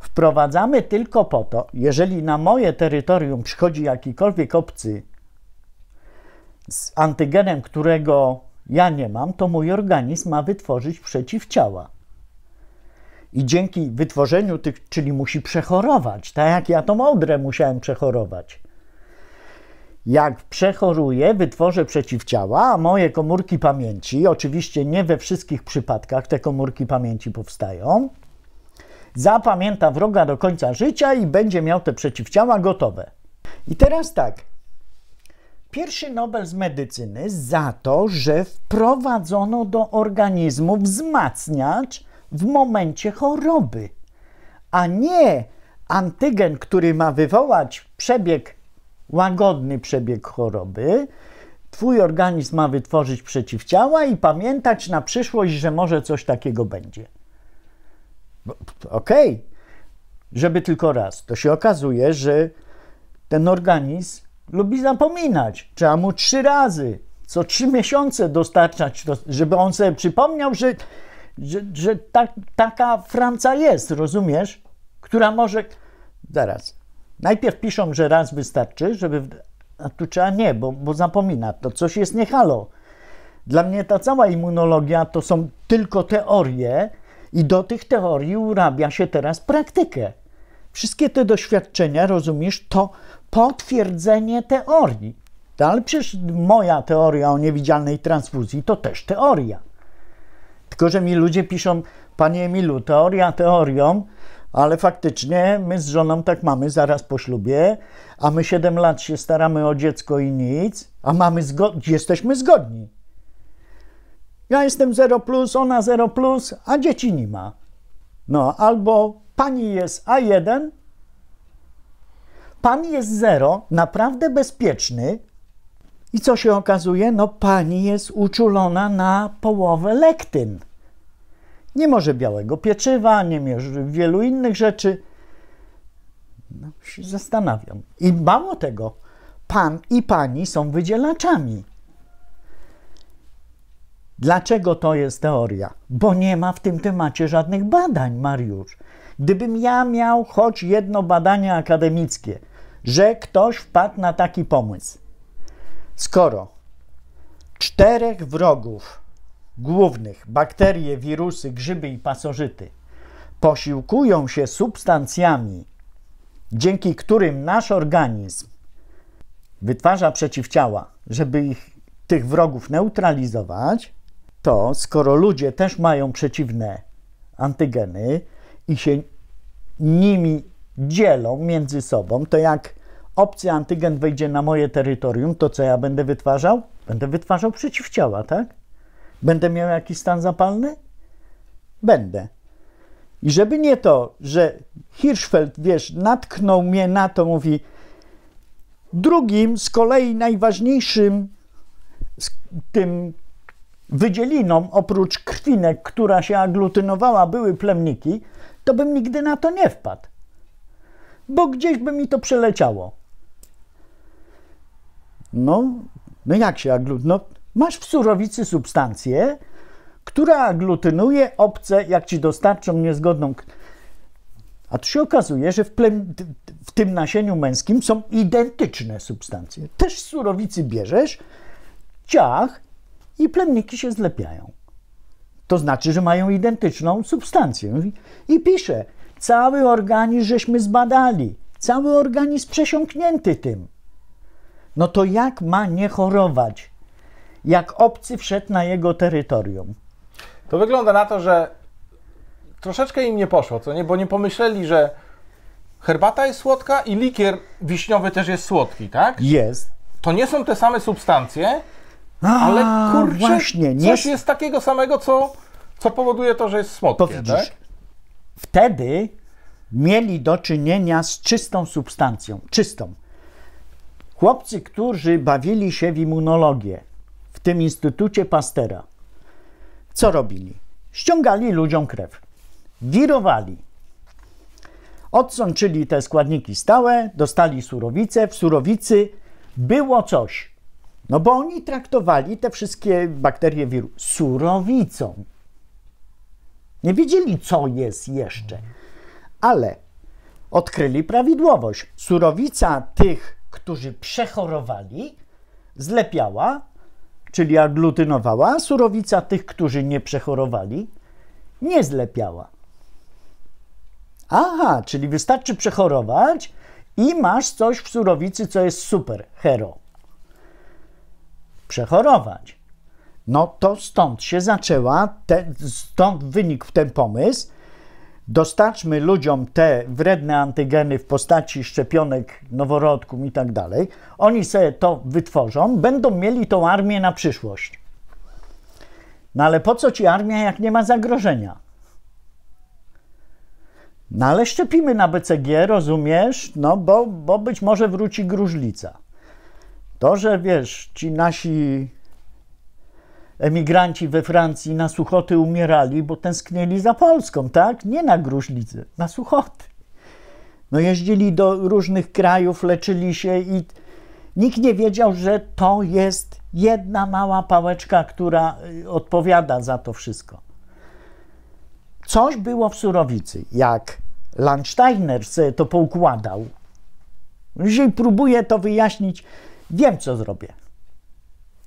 Wprowadzamy tylko po to, jeżeli na moje terytorium przychodzi jakikolwiek obcy z antygenem, którego ja nie mam, to mój organizm ma wytworzyć przeciwciała. I dzięki wytworzeniu tych, czyli musi przechorować, tak jak ja tą odrę musiałem przechorować. Jak przechoruję, wytworzę przeciwciała, a moje komórki pamięci, oczywiście nie we wszystkich przypadkach te komórki pamięci powstają, zapamięta wroga do końca życia i będzie miał te przeciwciała gotowe. I teraz tak. Pierwszy Nobel z medycyny za to, że wprowadzono do organizmu wzmacniacz w momencie choroby, a nie antygen, który ma wywołać przebieg, łagodny przebieg choroby. Twój organizm ma wytworzyć przeciwciała i pamiętać na przyszłość, że może coś takiego będzie. Okej, żeby tylko raz. To się okazuje, że ten organizm lubi zapominać. Trzeba mu trzy razy, co trzy miesiące dostarczać, żeby on sobie przypomniał, że, że, że tak, taka Franca jest, rozumiesz? Która może. Zaraz. Najpierw piszą, że raz wystarczy, żeby. A tu trzeba nie, bo, bo zapomina. To coś jest nie halo. Dla mnie ta cała immunologia to są tylko teorie, i do tych teorii urabia się teraz praktykę. Wszystkie te doświadczenia, rozumiesz, to potwierdzenie teorii. No, Ale przecież moja teoria o niewidzialnej transfuzji to też teoria. Tylko, że mi ludzie piszą, panie Emilu, teoria teorią, ale faktycznie my z żoną tak mamy zaraz po ślubie, a my 7 lat się staramy o dziecko i nic, a mamy zgo- jesteśmy zgodni. Ja jestem 0, plus, ona 0, plus, a dzieci nie ma. No, albo pani jest A1, pan jest 0, naprawdę bezpieczny. I co się okazuje? No, pani jest uczulona na połowę lektyn. Nie może białego pieczywa, nie może wielu innych rzeczy. No, się zastanawiam. I mało tego, pan i pani są wydzielaczami. Dlaczego to jest teoria? Bo nie ma w tym temacie żadnych badań, Mariusz. Gdybym ja miał choć jedno badanie akademickie, że ktoś wpadł na taki pomysł, skoro czterech wrogów głównych, bakterie, wirusy, grzyby i pasożyty, posiłkują się substancjami, dzięki którym nasz organizm wytwarza przeciwciała, żeby ich, tych wrogów neutralizować, to skoro ludzie też mają przeciwne antygeny i się nimi dzielą między sobą, to jak obcy antygen wejdzie na moje terytorium, to co ja będę wytwarzał? Będę wytwarzał przeciwciała, tak? Będę miał jakiś stan zapalny? Będę. I żeby nie to, że Hirschfeld, wiesz, natknął mnie na to, mówi, drugim z kolei najważniejszym tym wydzieliną, oprócz krwinek, która się aglutynowała, były plemniki, to bym nigdy na to nie wpadł. Bo gdzieś by mi to przeleciało. No, no jak się aglutynuje? No, masz w surowicy substancję, która aglutynuje obce, jak ci dostarczą niezgodną. A tu się okazuje, że w, plem, w tym nasieniu męskim są identyczne substancje. Też z surowicy bierzesz, ciach i plemniki się zlepiają. To znaczy, że mają identyczną substancję. I pisze, cały organizm żeśmy zbadali, cały organizm przesiąknięty tym. No to jak ma nie chorować, jak obcy wszedł na jego terytorium? To wygląda na to, że troszeczkę im nie poszło, co nie? Bo nie pomyśleli, że herbata jest słodka i likier wiśniowy też jest słodki, tak? Jest. To nie są te same substancje, A, ale kurczę, właśnie, nie... coś jest takiego samego, co, co powoduje to, że jest słodkie, tak? Wtedy mieli do czynienia z czystą substancją, czystą. Chłopcy, którzy bawili się w immunologię w tym Instytucie Pastera, co robili? Ściągali ludziom krew, wirowali, odsączyli te składniki stałe, dostali surowicę, w surowicy było coś. No bo oni traktowali te wszystkie bakterie wiru surowicą. Nie wiedzieli, co jest jeszcze. Ale odkryli prawidłowość. Surowica tych, którzy przechorowali, zlepiała czyli aglutynowała, surowica tych, którzy nie przechorowali, nie zlepiała. Aha, czyli wystarczy przechorować i masz coś w surowicy, co jest super, hero. Przechorować. No to stąd się zaczęła, te, stąd wynikł ten pomysł, dostarczmy ludziom te wredne antygeny w postaci szczepionek, noworodków i tak dalej, oni sobie to wytworzą, będą mieli tą armię na przyszłość. No ale po co ci armia, jak nie ma zagrożenia? No ale szczepimy na BCG, rozumiesz? No bo, bo być może wróci gruźlica. To, że wiesz, ci nasi emigranci we Francji na suchoty umierali, bo tęsknieli za Polską, tak? Nie na gruźlicę, na suchoty. No jeździli do różnych krajów, leczyli się i nikt nie wiedział, że to jest jedna mała pałeczka, która y, odpowiada za to wszystko. Coś było w surowicy, jak Landsteiner sobie to poukładał. Jeżeli próbuję to wyjaśnić, wiem co zrobię.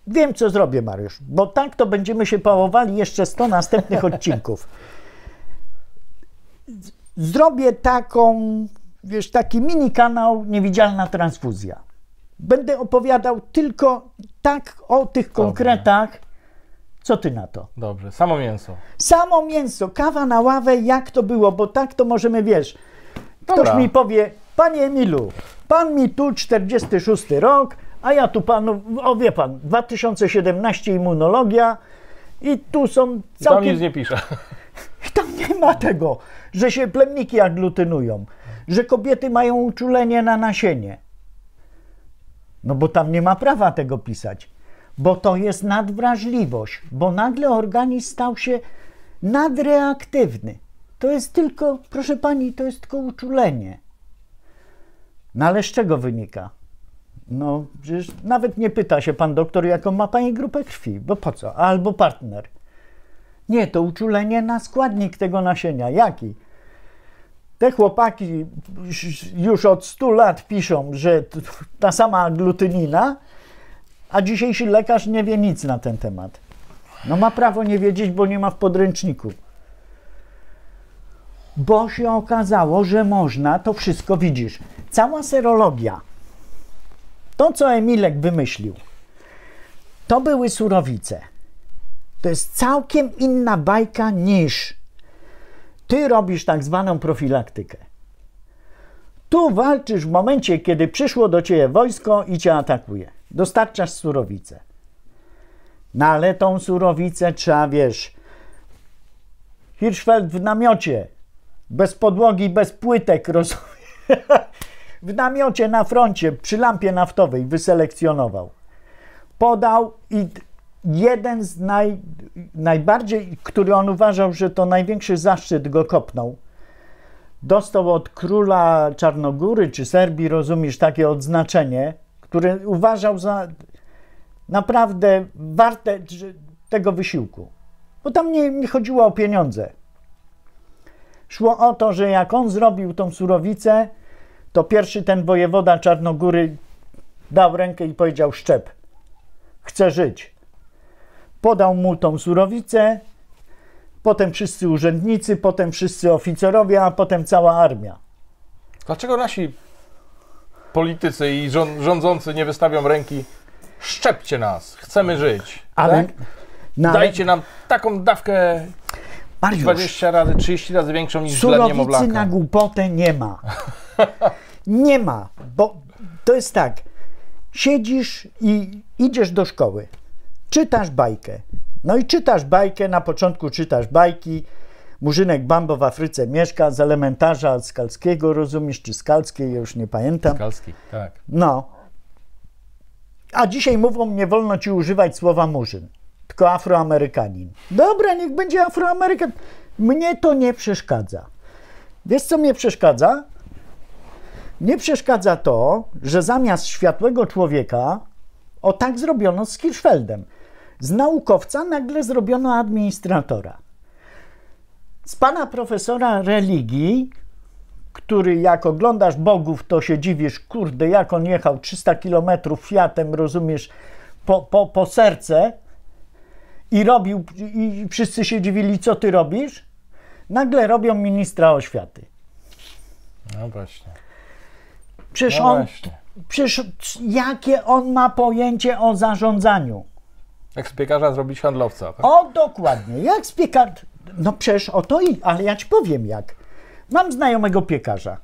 Wiem, co zrobię, Mariusz, bo tak to będziemy się pałowali jeszcze 100 następnych odcinków. Zrobię taką, wiesz, taki mini kanał Niewidzialna Transfuzja. Będę opowiadał tylko tak o tych konkretach. Co ty na to? Dobrze, samo mięso. Samo mięso, kawa na ławę, jak to było, bo tak to możemy, wiesz. Dobra. Ktoś mi powie, panie Emilu, pan mi tu 46 rok, a ja tu panu, o wie pan, 2017 immunologia i tu są całkiem... I tam nic nie pisze. I tam nie ma tego, że się plemniki aglutynują, że kobiety mają uczulenie na nasienie. No bo tam nie ma prawa tego pisać, bo to jest nadwrażliwość, bo nagle organizm stał się nadreaktywny. To jest tylko, proszę pani, to jest tylko uczulenie. No ale z czego wynika? No, przecież nawet nie pyta się pan doktor, jaką ma pani grupę krwi, bo po co? Albo partner. Nie, to uczulenie na składnik tego nasienia. Jaki? Te chłopaki już od 100 lat piszą, że ta sama glutynina, a dzisiejszy lekarz nie wie nic na ten temat. No ma prawo nie wiedzieć, bo nie ma w podręczniku. Bo się okazało, że można, to wszystko widzisz. Cała serologia To, co Emilek wymyślił, to były surowice. To jest całkiem inna bajka niż ty robisz tak zwaną profilaktykę. Tu walczysz w momencie, kiedy przyszło do ciebie wojsko i cię atakuje. Dostarczasz surowicę. No ale tą surowicę trzeba, wiesz, Hirschfeld w namiocie, bez podłogi, bez płytek, rozumiesz? w namiocie na froncie, przy lampie naftowej wyselekcjonował. Podał i jeden z naj, najbardziej, który on uważał, że to największy zaszczyt go kopnął, dostał od króla Czarnogóry czy Serbii, rozumiesz, takie odznaczenie, które uważał za naprawdę warte tego wysiłku. Bo tam nie, nie chodziło o pieniądze. Szło o to, że jak on zrobił tą surowicę, to pierwszy ten wojewoda Czarnogóry dał rękę i powiedział: Szczep, chcę żyć. Podał mu tą surowicę, potem wszyscy urzędnicy, potem wszyscy oficerowie, a potem cała armia. Dlaczego nasi politycy i rządzący nie wystawią ręki? Szczepcie nas, chcemy żyć. Ale, tak? no, Dajcie nam taką dawkę Mariusz, 20 razy, 30 razy większą niż dla niemowlaka. na głupotę nie ma. Nie ma, bo to jest tak. Siedzisz i idziesz do szkoły, czytasz bajkę. No i czytasz bajkę, na początku czytasz bajki. Murzynek Bambo w Afryce mieszka, z elementarza Skalskiego, rozumiesz, czy Skalskiej, ja już nie pamiętam. Skalski, tak. No. A dzisiaj mówią, nie wolno ci używać słowa murzyn, tylko afroamerykanin. Dobra, niech będzie afroamerykan. Mnie to nie przeszkadza. Wiesz, co mnie przeszkadza? Nie przeszkadza to, że zamiast światłego człowieka, o tak zrobiono z Hirschfeldem. Z naukowca nagle zrobiono administratora. Z pana profesora religii, który jak oglądasz bogów, to się dziwisz, kurde, jak on jechał 300 kilometrów Fiatem, rozumiesz, po, po, po serce i robił, i wszyscy się dziwili, co ty robisz, nagle robią ministra oświaty. No właśnie. Przecież no on, przecież jakie on ma pojęcie o zarządzaniu? Jak z piekarza zrobić handlowca. Tak? O, dokładnie. Jak z piekarza. No przecież o to i. Ale ja ci powiem jak. Mam znajomego piekarza.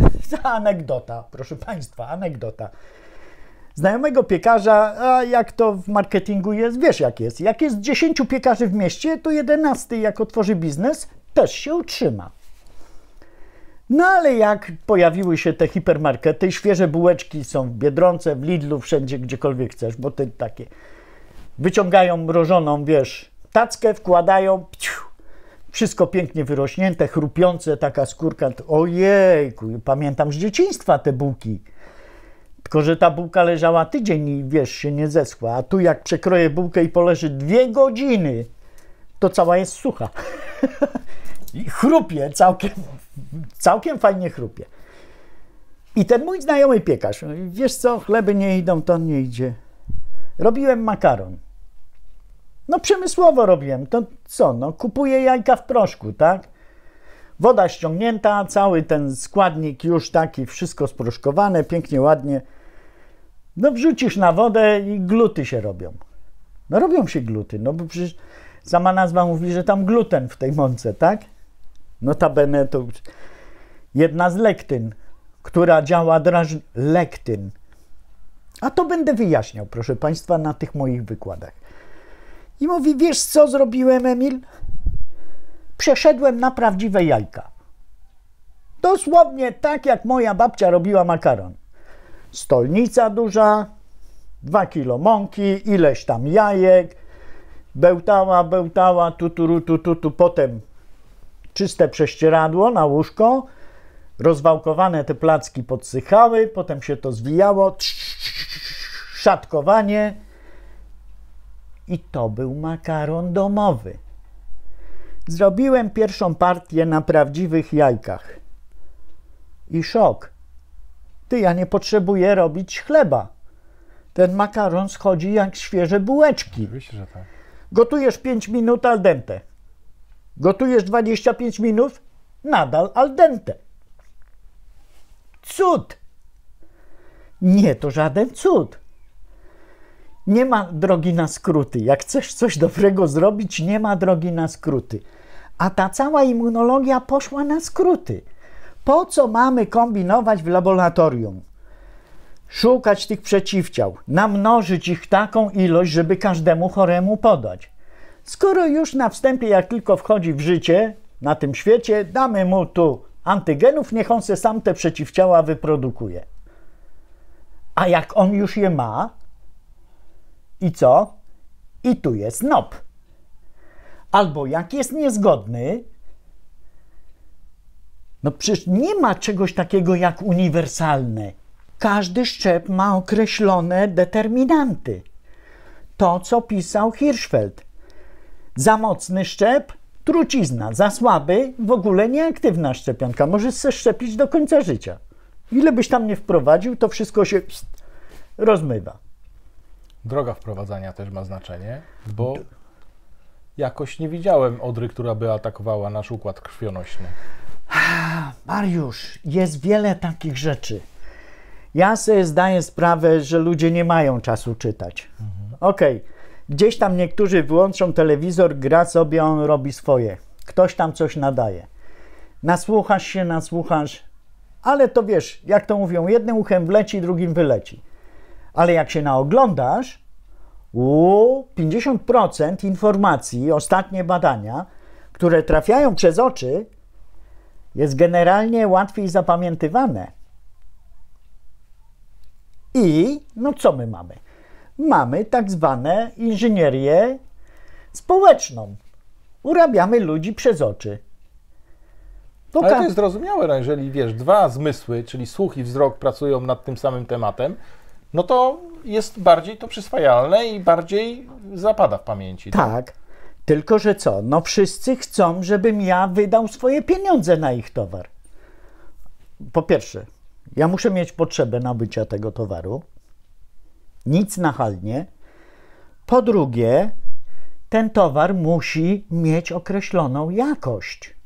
anegdota, proszę Państwa, anegdota. Znajomego piekarza, a jak to w marketingu jest, wiesz jak jest. Jak jest 10 piekarzy w mieście, to 11 jak otworzy biznes, też się utrzyma. No ale jak pojawiły się te hipermarkety, świeże bułeczki są w Biedronce, w Lidlu, wszędzie, gdziekolwiek chcesz, bo te takie wyciągają mrożoną, wiesz, tackę, wkładają, pciu, wszystko pięknie wyrośnięte, chrupiące, taka skórka. Ojejku, pamiętam z dzieciństwa te bułki. Tylko, że ta bułka leżała tydzień i wiesz, się nie zeschła. A tu jak przekroję bułkę i poleży dwie godziny, to cała jest sucha. I chrupie całkiem, całkiem fajnie chrupie. I ten mój znajomy piekarz, wiesz co, chleby nie idą, to nie idzie. Robiłem makaron. No przemysłowo robiłem, to co, no kupuję jajka w proszku, tak? Woda ściągnięta, cały ten składnik już taki, wszystko sproszkowane, pięknie, ładnie. No wrzucisz na wodę i gluty się robią. No robią się gluty, no bo przecież sama nazwa mówi, że tam gluten w tej mące, tak? Notabene to jedna z lektyn, która działa drażni... Lektyn. A to będę wyjaśniał, proszę Państwa, na tych moich wykładach. I mówi, wiesz co zrobiłem, Emil? Przeszedłem na prawdziwe jajka. Dosłownie tak, jak moja babcia robiła makaron. Stolnica duża, dwa kilo mąki, ileś tam jajek, bełtała, bełtała, tu, tu, tu, tu, tu, potem czyste prześcieradło na łóżko, rozwałkowane te placki podsychały, potem się to zwijało, szatkowanie i to był makaron domowy. Zrobiłem pierwszą partię na prawdziwych jajkach. I szok. Ty, ja nie potrzebuję robić chleba. Ten makaron schodzi jak świeże bułeczki. Oczywiście, że tak. Gotujesz 5 minut al dente. Gotujesz 25 minut, nadal al dente. Cud! Nie, to żaden cud. Nie ma drogi na skróty. Jak chcesz coś dobrego zrobić, nie ma drogi na skróty. A ta cała immunologia poszła na skróty. Po co mamy kombinować w laboratorium? Szukać tych przeciwciał, namnożyć ich taką ilość, żeby każdemu choremu podać. Skoro już na wstępie, jak tylko wchodzi w życie na tym świecie, damy mu tu antygenów, niech on se sam te przeciwciała wyprodukuje. A jak on już je ma, i co? I tu jest NOP. Albo jak jest niezgodny, no przecież nie ma czegoś takiego jak uniwersalne. Każdy szczep ma określone determinanty. To, co pisał Hirschfeld. Za mocny szczep trucizna, za słaby w ogóle nieaktywna szczepionka. Możesz się szczepić do końca życia. Ile byś tam nie wprowadził, to wszystko się rozmywa. Droga wprowadzania też ma znaczenie, bo jakoś nie widziałem odry, która by atakowała nasz układ krwionośny. Mariusz, jest wiele takich rzeczy. Ja sobie zdaję sprawę, że ludzie nie mają czasu czytać. Mhm. Okej, okay. Gdzieś tam niektórzy wyłączą telewizor, gra sobie, on robi swoje. Ktoś tam coś nadaje. Nasłuchasz się, nasłuchasz, ale to wiesz, jak to mówią, jednym uchem wleci, drugim wyleci. Ale jak się naoglądasz, u 50% informacji, ostatnie badania, które trafiają przez oczy, jest generalnie łatwiej zapamiętywane. I no co my mamy? Mamy tak zwane inżynierię społeczną. Urabiamy ludzi przez oczy. Poka- Ale to jest zrozumiałe, no jeżeli wiesz, dwa zmysły, czyli słuch i wzrok pracują nad tym samym tematem, no to jest bardziej to przyswajalne i bardziej zapada w pamięci. Tak? tak, tylko że co? No wszyscy chcą, żebym ja wydał swoje pieniądze na ich towar. Po pierwsze, ja muszę mieć potrzebę nabycia tego towaru. Nic nachalnie. Po drugie, ten towar musi mieć określoną jakość.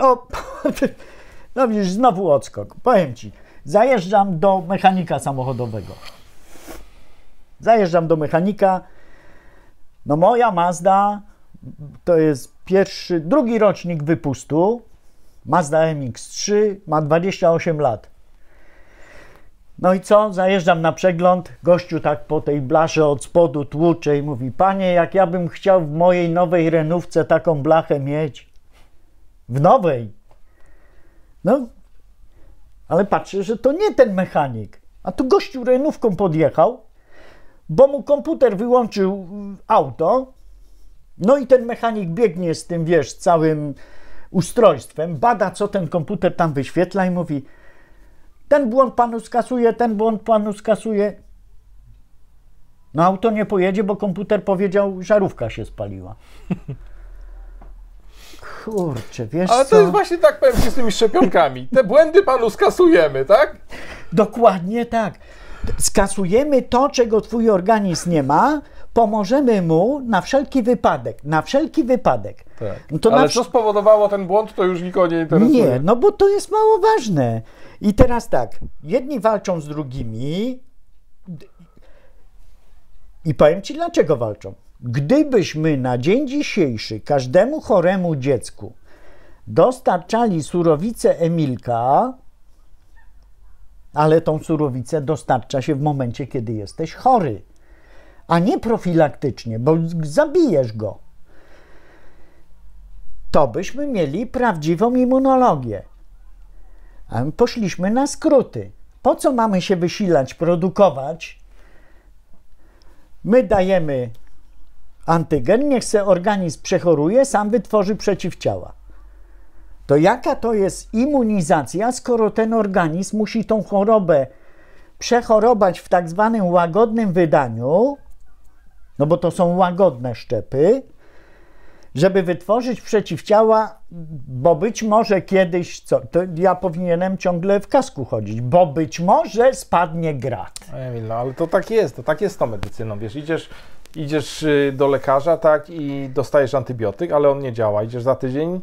O, no widzisz, znowu odskok. Powiem ci, Zajeżdżam do mechanika samochodowego. Zajeżdżam do mechanika. No moja Mazda to jest pierwszy, drugi rocznik wypustu. Mazda MX-3 ma 28 lat. No i co? Zajeżdżam na przegląd. Gościu tak po tej blasze od spodu tłucze i mówi: Panie, jak ja bym chciał w mojej nowej renówce taką blachę mieć. W nowej. No, ale patrzę, że to nie ten mechanik. A tu gościu renówką podjechał, bo mu komputer wyłączył auto. No i ten mechanik biegnie z tym, wiesz, całym ustrojstwem, bada, co ten komputer tam wyświetla i mówi: Ten błąd panu skasuje, ten błąd panu skasuje. No auto nie pojedzie, bo komputer powiedział, żarówka się spaliła. Kurczę, wiesz Ale to co? jest właśnie tak, powiem Ci, z tymi szczepionkami. Te błędy panu skasujemy, tak? Dokładnie tak. Skasujemy to, czego twój organizm nie ma, pomożemy mu na wszelki wypadek. Na wszelki wypadek. Tak. No to Ale co spowodowało ten błąd, to już nikogo nie interesuje. Nie, no bo to jest mało ważne. I teraz tak, jedni walczą z drugimi i powiem Ci, dlaczego walczą. Gdybyśmy na dzień dzisiejszy każdemu choremu dziecku dostarczali surowicę Emilka, ale tą surowicę dostarcza się w momencie, kiedy jesteś chory, a nie profilaktycznie, bo zabijesz go, to byśmy mieli prawdziwą immunologię. A my poszliśmy na skróty. Po co mamy się wysilać, produkować? My dajemy antygen, niech se organizm przechoruje, sam wytworzy przeciwciała. To jaka to jest immunizacja, skoro ten organizm musi tą chorobę przechorować w tak zwanym łagodnym wydaniu, no bo to są łagodne szczepy, żeby wytworzyć przeciwciała, bo być może kiedyś, co, to ja powinienem ciągle w kasku chodzić, bo być może spadnie grat. Emil, no ale to tak jest, to tak jest z tą medycyną, wiesz, idziesz idziesz y, do lekarza, tak, i dostajesz antybiotyk, ale on nie działa. Idziesz za tydzień,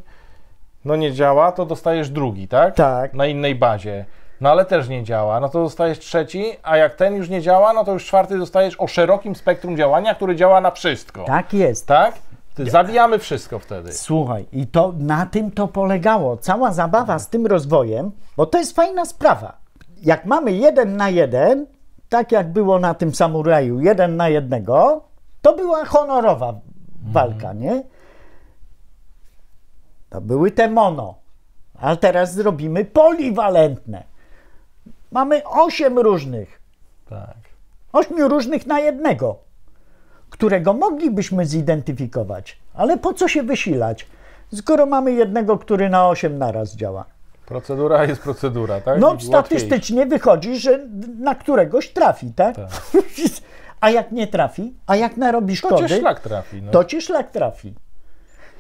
no nie działa, to dostajesz drugi, tak? Tak. Na innej bazie. No ale też nie działa. No to dostajesz trzeci, a jak ten już nie działa, no to już czwarty dostajesz o szerokim spektrum działania, który działa na wszystko. Tak jest. Tak? Ty, zabijamy wszystko wtedy. Słuchaj, i to na tym to polegało. Cała zabawa z tym rozwojem, bo to jest fajna sprawa. Jak mamy jeden na jeden, tak jak było na tym samuraju, jeden na jednego, to była honorowa walka, nie? To były te mono. A teraz zrobimy poliwalentne. Mamy osiem różnych. Tak. Ośmiu różnych na jednego, którego moglibyśmy zidentyfikować. Ale po co się wysilać, skoro mamy jednego, który na osiem naraz działa? Procedura jest procedura, tak? No, Łatwiej. statystycznie wychodzi, że na któregoś trafi, tak? Tak. A jak nie trafi, a jak narobi To cię szkody, szlak trafi. No. to ci szlak trafi.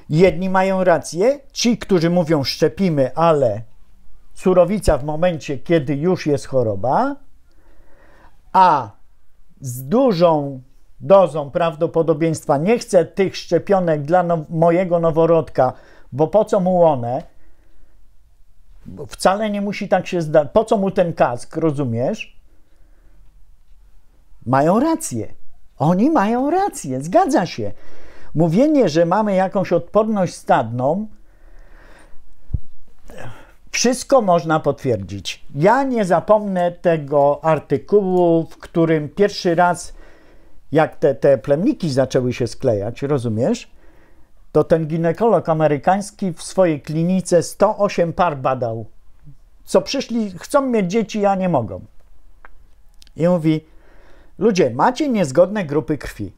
Jedni mają rację, ci, którzy mówią szczepimy, ale surowica w momencie, kiedy już jest choroba, a z dużą dozą prawdopodobieństwa nie chcę tych szczepionek dla no, mojego noworodka, bo po co mu one? Wcale nie musi tak się zdać. Po co mu ten kask, rozumiesz? Mają rację. Oni mają rację, zgadza się. Mówienie, że mamy jakąś odporność stadną, wszystko można potwierdzić. Ja nie zapomnę tego artykułu, w którym pierwszy raz, jak te, te plemniki zaczęły się sklejać, rozumiesz? To ten ginekolog amerykański w swojej klinice 108 par badał. Co przyszli, chcą mieć dzieci, a nie mogą. I mówi: Ludzie, macie niezgodne grupy krwi.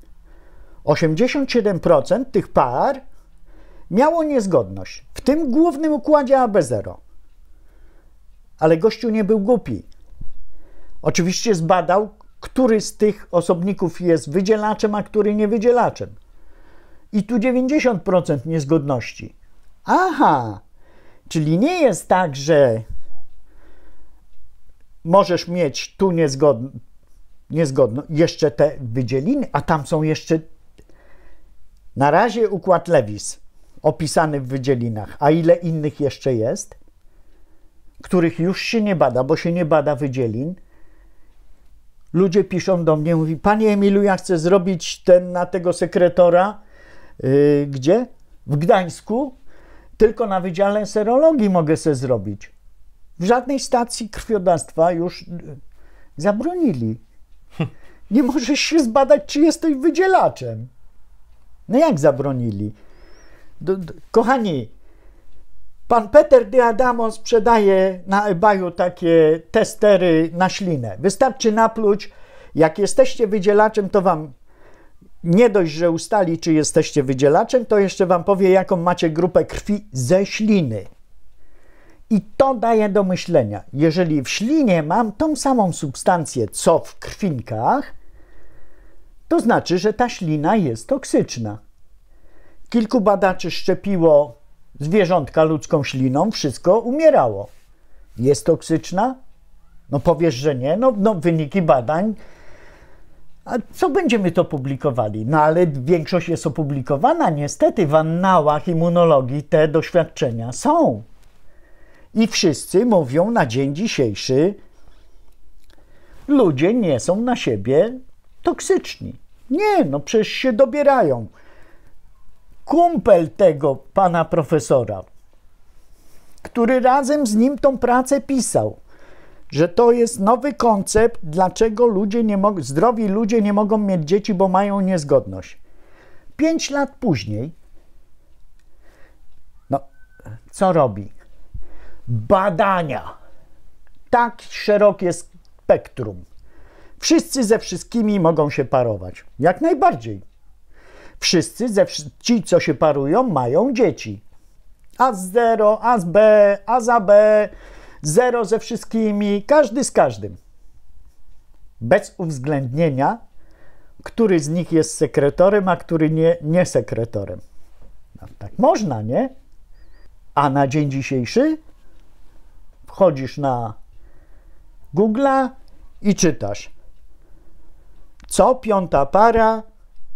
87% tych par miało niezgodność, w tym głównym układzie AB0. Ale gościu nie był głupi. Oczywiście zbadał, który z tych osobników jest wydzielaczem, a który nie wydzielaczem. I tu 90% niezgodności. Aha, czyli nie jest tak, że możesz mieć tu niezgodność, niezgodno, jeszcze te wydzieliny, a tam są jeszcze na razie układ Lewis opisany w wydzielinach, a ile innych jeszcze jest, których już się nie bada, bo się nie bada wydzielin. Ludzie piszą do mnie, mówi, panie Emilu, ja chcę zrobić ten na tego sekretora, yy, gdzie? W Gdańsku, tylko na Wydziale Serologii mogę se zrobić. W żadnej stacji krwiodawstwa już yy, zabronili. Nie możesz się zbadać, czy jesteś wydzielaczem. No jak zabronili? Do, do, kochani, pan Peter de Adamo sprzedaje na eBayu takie testery na ślinę. Wystarczy napluć. Jak jesteście wydzielaczem, to wam nie dość, że ustali, czy jesteście wydzielaczem, to jeszcze wam powie, jaką macie grupę krwi ze śliny. I to daje do myślenia. Jeżeli w ślinie mam tą samą substancję, co w krwinkach, to znaczy, że ta ślina jest toksyczna. Kilku badaczy szczepiło zwierzątka ludzką śliną, wszystko umierało. Jest toksyczna? No powiesz, że nie. No, no wyniki badań. A co będziemy to publikowali? No ale większość jest opublikowana. Niestety w annałach immunologii te doświadczenia są. I wszyscy mówią na dzień dzisiejszy, ludzie nie są na siebie toksyczni. Nie, no przecież się dobierają. Kumpel tego pana profesora, który razem z nim tą pracę pisał, że to jest nowy koncept, dlaczego ludzie nie mogą, zdrowi ludzie nie mogą mieć dzieci, bo mają niezgodność. Pięć lat później, no, co robi? Badania. Tak szerokie spektrum. Wszyscy ze wszystkimi mogą się parować. Jak najbardziej. Wszyscy, ze, ci, co się parują, mają dzieci. A z zero, a z B, a za B, zero ze wszystkimi, każdy z każdym. Bez uwzględnienia, który z nich jest sekretorem, a który nie, nie sekretorem. No, tak można, nie? A na dzień dzisiejszy wchodzisz na Google'a i czytasz co piąta para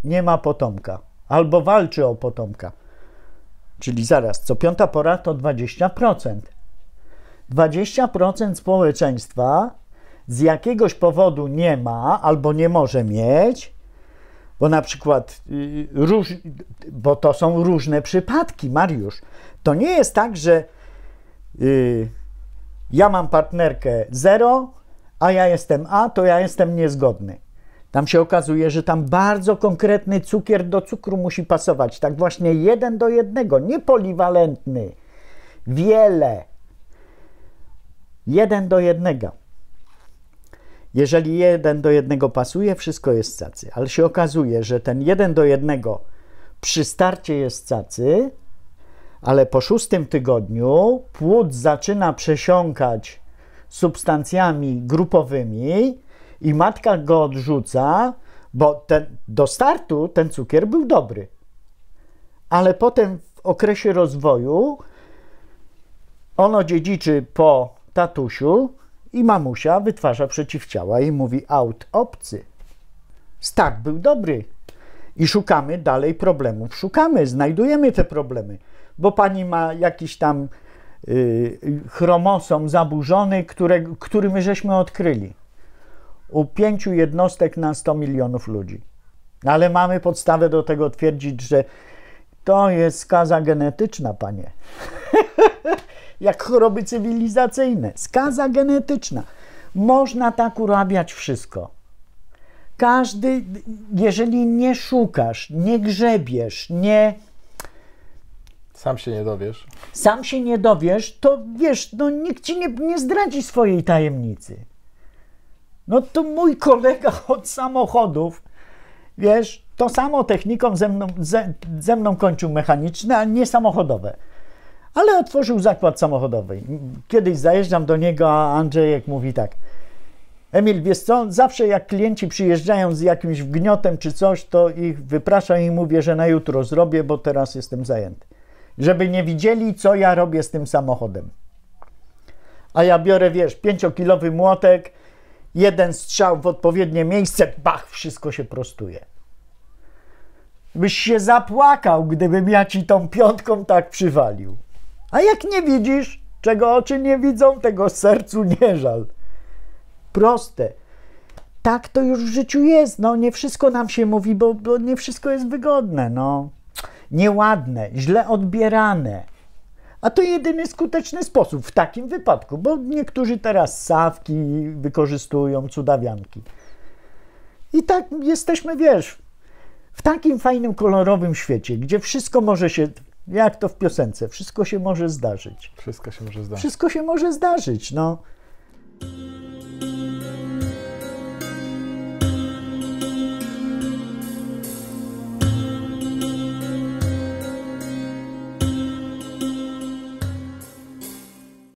nie ma potomka albo walczy o potomka. Czyli zaraz, co piąta pora to 20%. 20% społeczeństwa z jakiegoś powodu nie ma albo nie może mieć, bo na przykład, y, róż, bo to są różne przypadki, Mariusz. To nie jest tak, że y, ja mam partnerkę 0, a ja jestem A, to ja jestem niezgodny. Tam się okazuje, że tam bardzo konkretny cukier do cukru musi pasować. Tak właśnie jeden do jednego, nie poliwalentny. Wiele. Jeden do jednego. Jeżeli jeden do jednego pasuje, wszystko jest cacy. Ale się okazuje, że ten jeden do jednego przy starcie jest cacy, ale po szóstym tygodniu płód zaczyna przesiąkać substancjami grupowymi i matka go odrzuca, bo ten, do startu ten cukier był dobry. Ale potem w okresie rozwoju ono dziedziczy po tatusiu i mamusia wytwarza przeciwciała i mówi out obcy. Start był dobry. I szukamy dalej problemów. Szukamy, znajdujemy te problemy, bo pani ma jakiś tam yy, chromosom zaburzony, które, który my żeśmy odkryli. U pięciu jednostek na 100 milionów ludzi. Ale mamy podstawę do tego twierdzić, że to jest skaza genetyczna, panie. Jak choroby cywilizacyjne. Skaza genetyczna. Można tak urabiać wszystko. Każdy, jeżeli nie szukasz, nie grzebiesz, nie. Sam się nie dowiesz. Sam się nie dowiesz, to wiesz, no nikt ci nie, nie zdradzi swojej tajemnicy. No to mój kolega od samochodów, wiesz, to samo techniką ze mną, ze, ze mną kończył mechaniczne, a nie samochodowe. Ale otworzył zakład samochodowy. Kiedyś zajeżdżam do niego, a Andrzejek mówi tak. Emil, wiesz co, zawsze jak klienci przyjeżdżają z jakimś wgniotem czy coś, to ich wypraszam i mówię, że na jutro zrobię, bo teraz jestem zajęty. Żeby nie widzieli, co ja robię z tym samochodem. A ja biorę, wiesz, pięciokilowy młotek, jeden strzał w odpowiednie miejsce, bach, wszystko się prostuje. Byś się zapłakał, gdybym ja ci tą piątką tak przywalił. A jak nie widzisz, czego oczy nie widzą, tego sercu nie żal. Proste. Tak to już w życiu jest. No, nie wszystko nam się mówi, bo, bo nie wszystko jest wygodne. No. Nieładne, źle odbierane. A to jedyny skuteczny sposób w takim wypadku, bo niektórzy teraz sawki wykorzystują, cudawianki. I tak jesteśmy, wiesz, w takim fajnym, kolorowym świecie, gdzie wszystko może się, jak to w piosence, wszystko się może zdarzyć. Wszystko się może zdarzyć. Wszystko się może zdarzyć, no.